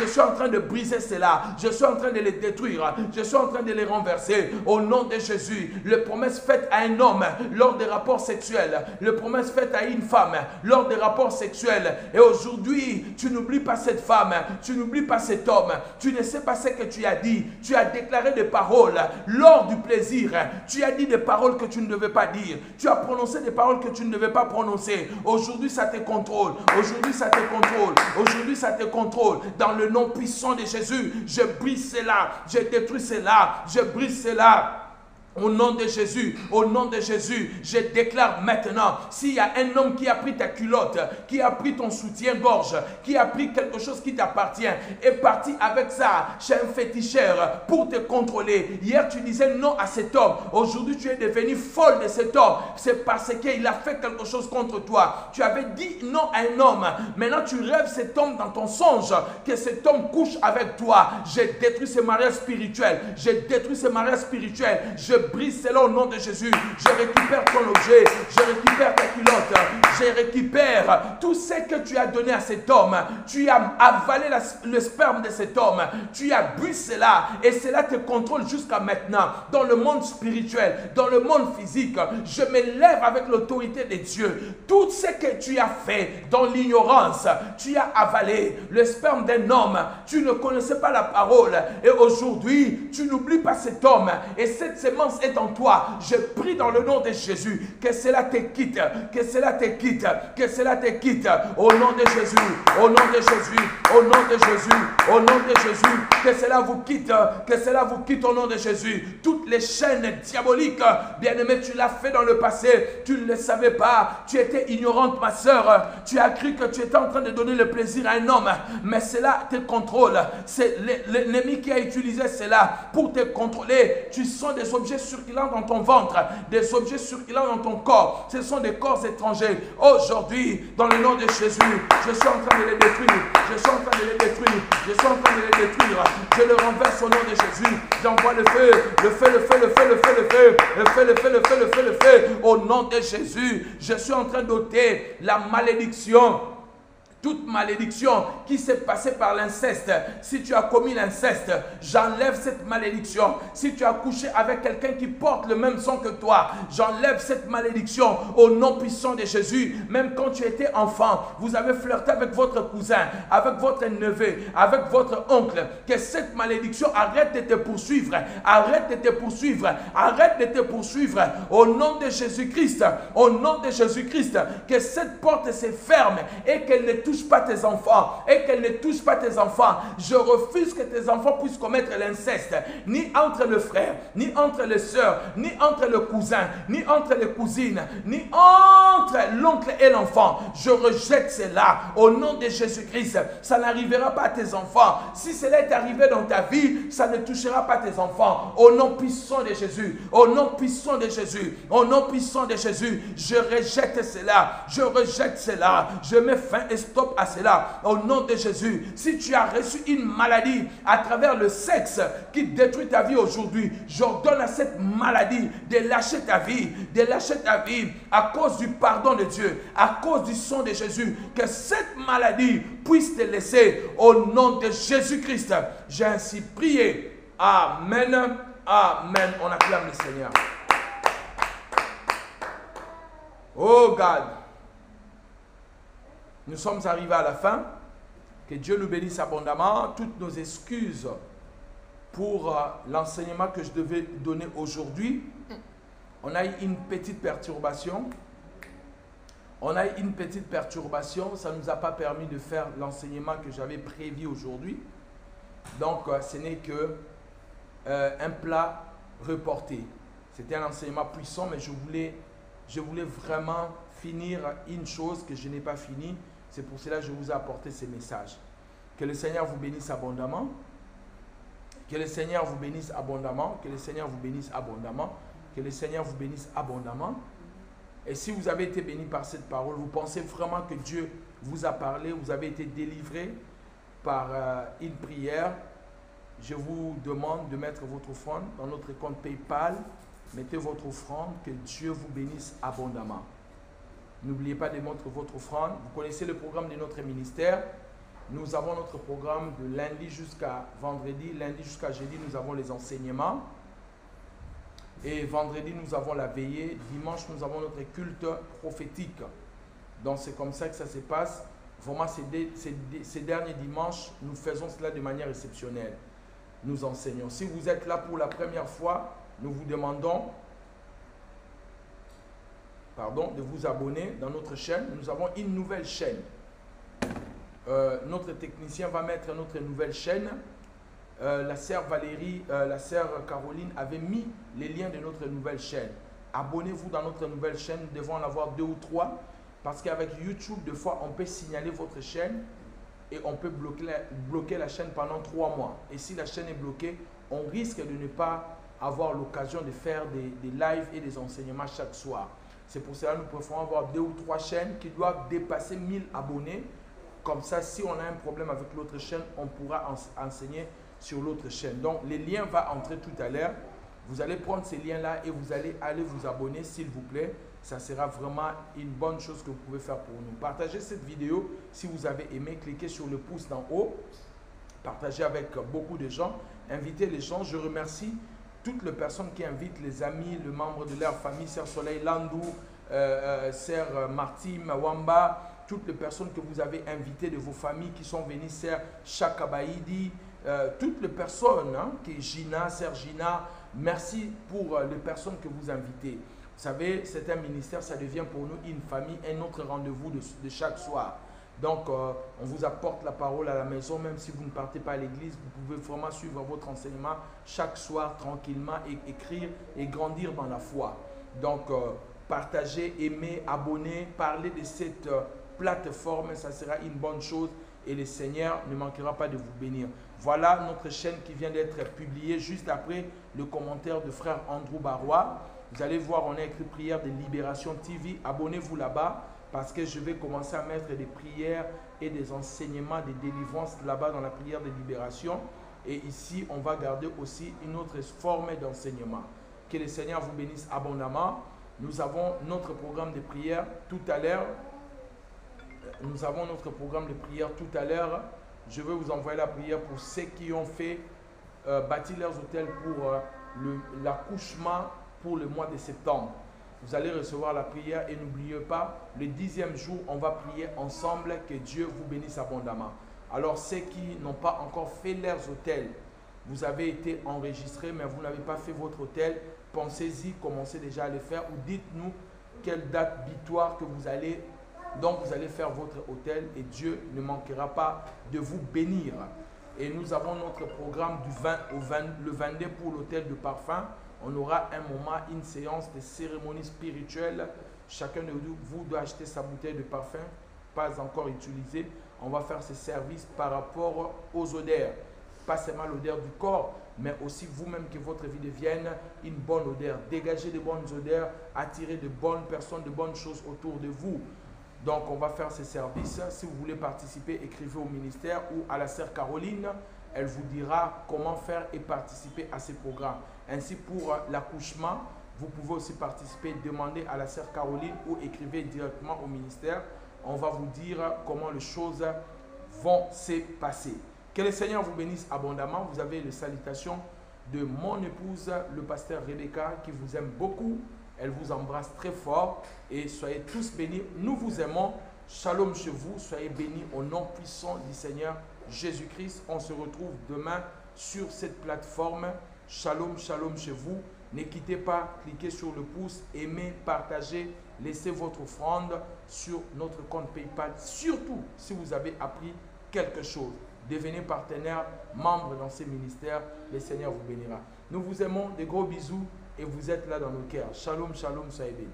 je suis en train de briser cela. Je suis en train de les détruire. Je suis en train de les renverser. Au nom de Jésus, le promesse faite à un homme lors des rapports sexuels, le promesse faite à une femme lors des rapports sexuels. Et aujourd'hui, tu n'oublies pas cette femme, tu n'oublies pas cet homme. Tu ne sais pas ce que tu as dit. Tu as déclaré des paroles lors du plaisir. Tu as dit des paroles que tu ne devais pas dire. Tu as prononcé des paroles que tu ne devais pas prononcer. Aujourd'hui, ça te contrôle. Aujourd'hui, ça te contrôle. Aujourd'hui, ça te contrôle. Dans le nom puissant de Jésus, je brise cela. Je détruis cela. Je brise cela. Au nom de Jésus, au nom de Jésus, je déclare maintenant, s'il y a un homme qui a pris ta culotte, qui a pris ton soutien-gorge, qui a pris quelque chose qui t'appartient, est parti avec ça chez un féticheur pour te contrôler. Hier, tu disais non à cet homme. Aujourd'hui, tu es devenu folle de cet homme. C'est parce qu'il a fait quelque chose contre toi. Tu avais dit non à un homme. Maintenant, tu rêves cet homme dans ton songe, que cet homme couche avec toi. J'ai détruit ce mariage spirituel. J'ai détruit ce mariage spirituel. Brise cela au nom de Jésus. Je récupère ton objet, je récupère ta culotte, je récupère tout ce que tu as donné à cet homme. Tu as avalé le sperme de cet homme, tu as bu cela et cela te contrôle jusqu'à maintenant dans le monde spirituel, dans le monde physique. Je me lève avec l'autorité de Dieu. Tout ce que tu as fait dans l'ignorance, tu as avalé le sperme d'un homme. Tu ne connaissais pas la parole et aujourd'hui, tu n'oublies pas cet homme et cette semence est en toi. Je prie dans le nom de Jésus que cela te quitte, que cela te quitte, que cela te quitte. Au nom de Jésus, au nom de Jésus, au nom de Jésus, au nom de Jésus, que cela vous quitte, que cela vous quitte au nom de Jésus. Toutes les chaînes diaboliques, bien-aimé, tu l'as fait dans le passé, tu ne le savais pas, tu étais ignorante, ma soeur, tu as cru que tu étais en train de donner le plaisir à un homme, mais cela te contrôle. C'est l'ennemi qui a utilisé cela pour te contrôler. Tu sens des objets circulant dans ton ventre, des objets circulant dans ton corps. Ce sont des corps étrangers. Aujourd'hui, dans le nom de Jésus, je suis en train de les détruire. Je suis en train de les détruire. Je suis en train de les détruire. Je le renverse au nom de Jésus. J'envoie le feu, le feu, le feu, le feu, le feu, le feu, le feu, le feu, le feu, le feu, le feu. Au nom de Jésus, je suis en train d'ôter la malédiction toute malédiction qui s'est passée par l'inceste, si tu as commis l'inceste, j'enlève cette malédiction. Si tu as couché avec quelqu'un qui porte le même sang que toi, j'enlève cette malédiction au nom puissant de Jésus. Même quand tu étais enfant, vous avez flirté avec votre cousin, avec votre neveu, avec votre oncle, que cette malédiction arrête de te poursuivre, arrête de te poursuivre, arrête de te poursuivre. Au nom de Jésus-Christ, au nom de Jésus-Christ, que cette porte se ferme et qu'elle ne touche pas tes enfants et qu'elle ne touche pas tes enfants. Je refuse que tes enfants puissent commettre l'inceste, ni entre le frère, ni entre les soeurs, ni entre le cousin, ni entre les cousines, ni entre l'oncle et l'enfant. Je rejette cela au nom de Jésus-Christ. Ça n'arrivera pas à tes enfants. Si cela est arrivé dans ta vie, ça ne touchera pas tes enfants. Au nom puissant de Jésus, au nom puissant de Jésus, au nom puissant de Jésus, je rejette cela. Je rejette cela. Je mets fin et stop à cela. Au nom de Jésus, si tu as reçu une maladie à travers le sexe qui détruit ta vie aujourd'hui, j'ordonne à cette maladie de lâcher ta vie, de lâcher ta vie à cause du pardon de Dieu, à cause du sang de Jésus. Que cette maladie puisse te laisser au nom de Jésus-Christ. J'ai ainsi prié. Amen. Amen. On acclame le Seigneur. Oh God. Nous sommes arrivés à la fin. Que Dieu nous bénisse abondamment. Toutes nos excuses pour euh, l'enseignement que je devais donner aujourd'hui. On a eu une petite perturbation. On a eu une petite perturbation. Ça ne nous a pas permis de faire l'enseignement que j'avais prévu aujourd'hui. Donc, euh, ce n'est que euh, un plat reporté. C'était un enseignement puissant, mais je voulais, je voulais vraiment finir une chose que je n'ai pas finie. C'est pour cela que je vous ai apporté ces messages. Que le Seigneur vous bénisse abondamment. Que le Seigneur vous bénisse abondamment. Que le Seigneur vous bénisse abondamment. Que le Seigneur vous bénisse abondamment. Et si vous avez été béni par cette parole, vous pensez vraiment que Dieu vous a parlé, vous avez été délivré par euh, une prière, je vous demande de mettre votre offrande dans notre compte PayPal. Mettez votre offrande, que Dieu vous bénisse abondamment. N'oubliez pas de mettre votre offrande. Vous connaissez le programme de notre ministère. Nous avons notre programme de lundi jusqu'à vendredi. Lundi jusqu'à jeudi, nous avons les enseignements. Et vendredi, nous avons la veillée. Dimanche, nous avons notre culte prophétique. Donc, c'est comme ça que ça se passe. Vraiment, ces, ces derniers dimanches, nous faisons cela de manière exceptionnelle nous enseignons. Si vous êtes là pour la première fois, nous vous demandons pardon, de vous abonner dans notre chaîne. Nous avons une nouvelle chaîne. Euh, notre technicien va mettre notre nouvelle chaîne. Euh, la sœur Valérie, euh, la sœur Caroline avait mis les liens de notre nouvelle chaîne. Abonnez-vous dans notre nouvelle chaîne. Nous devons en avoir deux ou trois. Parce qu'avec YouTube, des fois, on peut signaler votre chaîne et on peut bloquer la, chaîne pendant trois mois. Et si la chaîne est bloquée, on risque de ne pas avoir l'occasion de faire des, lives et des enseignements chaque soir. C'est pour cela que nous préférons avoir deux ou trois chaînes qui doivent dépasser 1000 abonnés. Comme ça, si on a un problème avec l'autre chaîne, on pourra enseigner sur l'autre chaîne. Donc, les liens vont entrer tout à l'heure. Vous allez prendre ces liens-là et vous allez aller vous abonner, s'il vous plaît ça sera vraiment une bonne chose que vous pouvez faire pour nous. Partagez cette vidéo si vous avez aimé. Cliquez sur le pouce d'en haut. Partagez avec beaucoup de gens. Invitez les gens. Je remercie toutes les personnes qui invitent les amis, les membres de leur famille, Sœur Soleil Landou, euh, euh, Sœur Marty Mawamba, toutes les personnes que vous avez invitées de vos familles qui sont venues, Sœur Chakabaïdi, euh, toutes les personnes, hein, qui Gina, Sœur Gina, merci pour les personnes que vous invitez. Vous savez, c'est un ministère, ça devient pour nous une famille, un autre rendez-vous de, chaque soir. Donc, euh, on vous apporte la parole à la maison, même si vous ne partez pas à l'église, vous pouvez vraiment suivre votre enseignement chaque soir tranquillement et écrire et grandir dans la foi. Donc, euh, partagez, aimez, abonnez, parlez de cette euh, plateforme, ça sera une bonne chose et le Seigneur ne manquera pas de vous bénir. Voilà notre chaîne qui vient d'être publiée juste après le commentaire de frère Andrew Barois. Vous allez voir, on a écrit prière de libération TV. Abonnez-vous là-bas parce que je vais commencer à mettre des prières et des enseignements de délivrance là-bas dans la prière de libération. Et ici, on va garder aussi une autre forme d'enseignement. Que le Seigneur vous bénisse abondamment. Nous avons notre programme de prière tout à l'heure. Nous avons notre programme de prière tout à l'heure. Je vais vous envoyer la prière pour ceux qui ont fait euh, bâtir leurs hôtels pour euh, l'accouchement pour le mois de septembre. Vous allez recevoir la prière et n'oubliez pas, le dixième jour, on va prier ensemble, que Dieu vous bénisse abondamment. Alors ceux qui n'ont pas encore fait leurs hôtels, vous avez été enregistrés, mais vous n'avez pas fait votre hôtel, pensez-y, commencez déjà à le faire ou dites-nous quelle date butoir que vous allez vous allez faire votre hôtel et Dieu ne manquera pas de vous bénir. Et nous avons notre programme du 20 au 20, le 22 pour l'hôtel de parfum. On aura un moment, une séance de cérémonie spirituelle. Chacun de vous doit acheter sa bouteille de parfum, pas encore utilisée. On va faire ce service par rapport aux odeurs. Pas seulement l'odeur du corps, mais aussi vous-même que votre vie devienne une bonne odeur. Dégagez de bonnes odeurs, attirez de bonnes personnes, de bonnes choses autour de vous. Donc, on va faire ces services. Si vous voulez participer, écrivez au ministère ou à la sœur Caroline. Elle vous dira comment faire et participer à ces programmes. Ainsi, pour l'accouchement, vous pouvez aussi participer, demander à la sœur Caroline ou écrivez directement au ministère. On va vous dire comment les choses vont se passer. Que le Seigneur vous bénisse abondamment. Vous avez les salutations de mon épouse, le pasteur Rebecca, qui vous aime beaucoup. Elle vous embrasse très fort et soyez tous bénis. Nous vous aimons. Shalom chez vous. Soyez bénis au nom puissant du Seigneur Jésus-Christ. On se retrouve demain sur cette plateforme. Shalom, shalom chez vous. Ne quittez pas, cliquez sur le pouce, aimez, partagez, laissez votre offrande sur notre compte PayPal, surtout si vous avez appris quelque chose. Devenez partenaire, membre dans ces ministères, le Seigneur vous bénira. Nous vous aimons, des gros bisous et vous êtes là dans nos cœurs. Shalom, shalom, soyez bénis.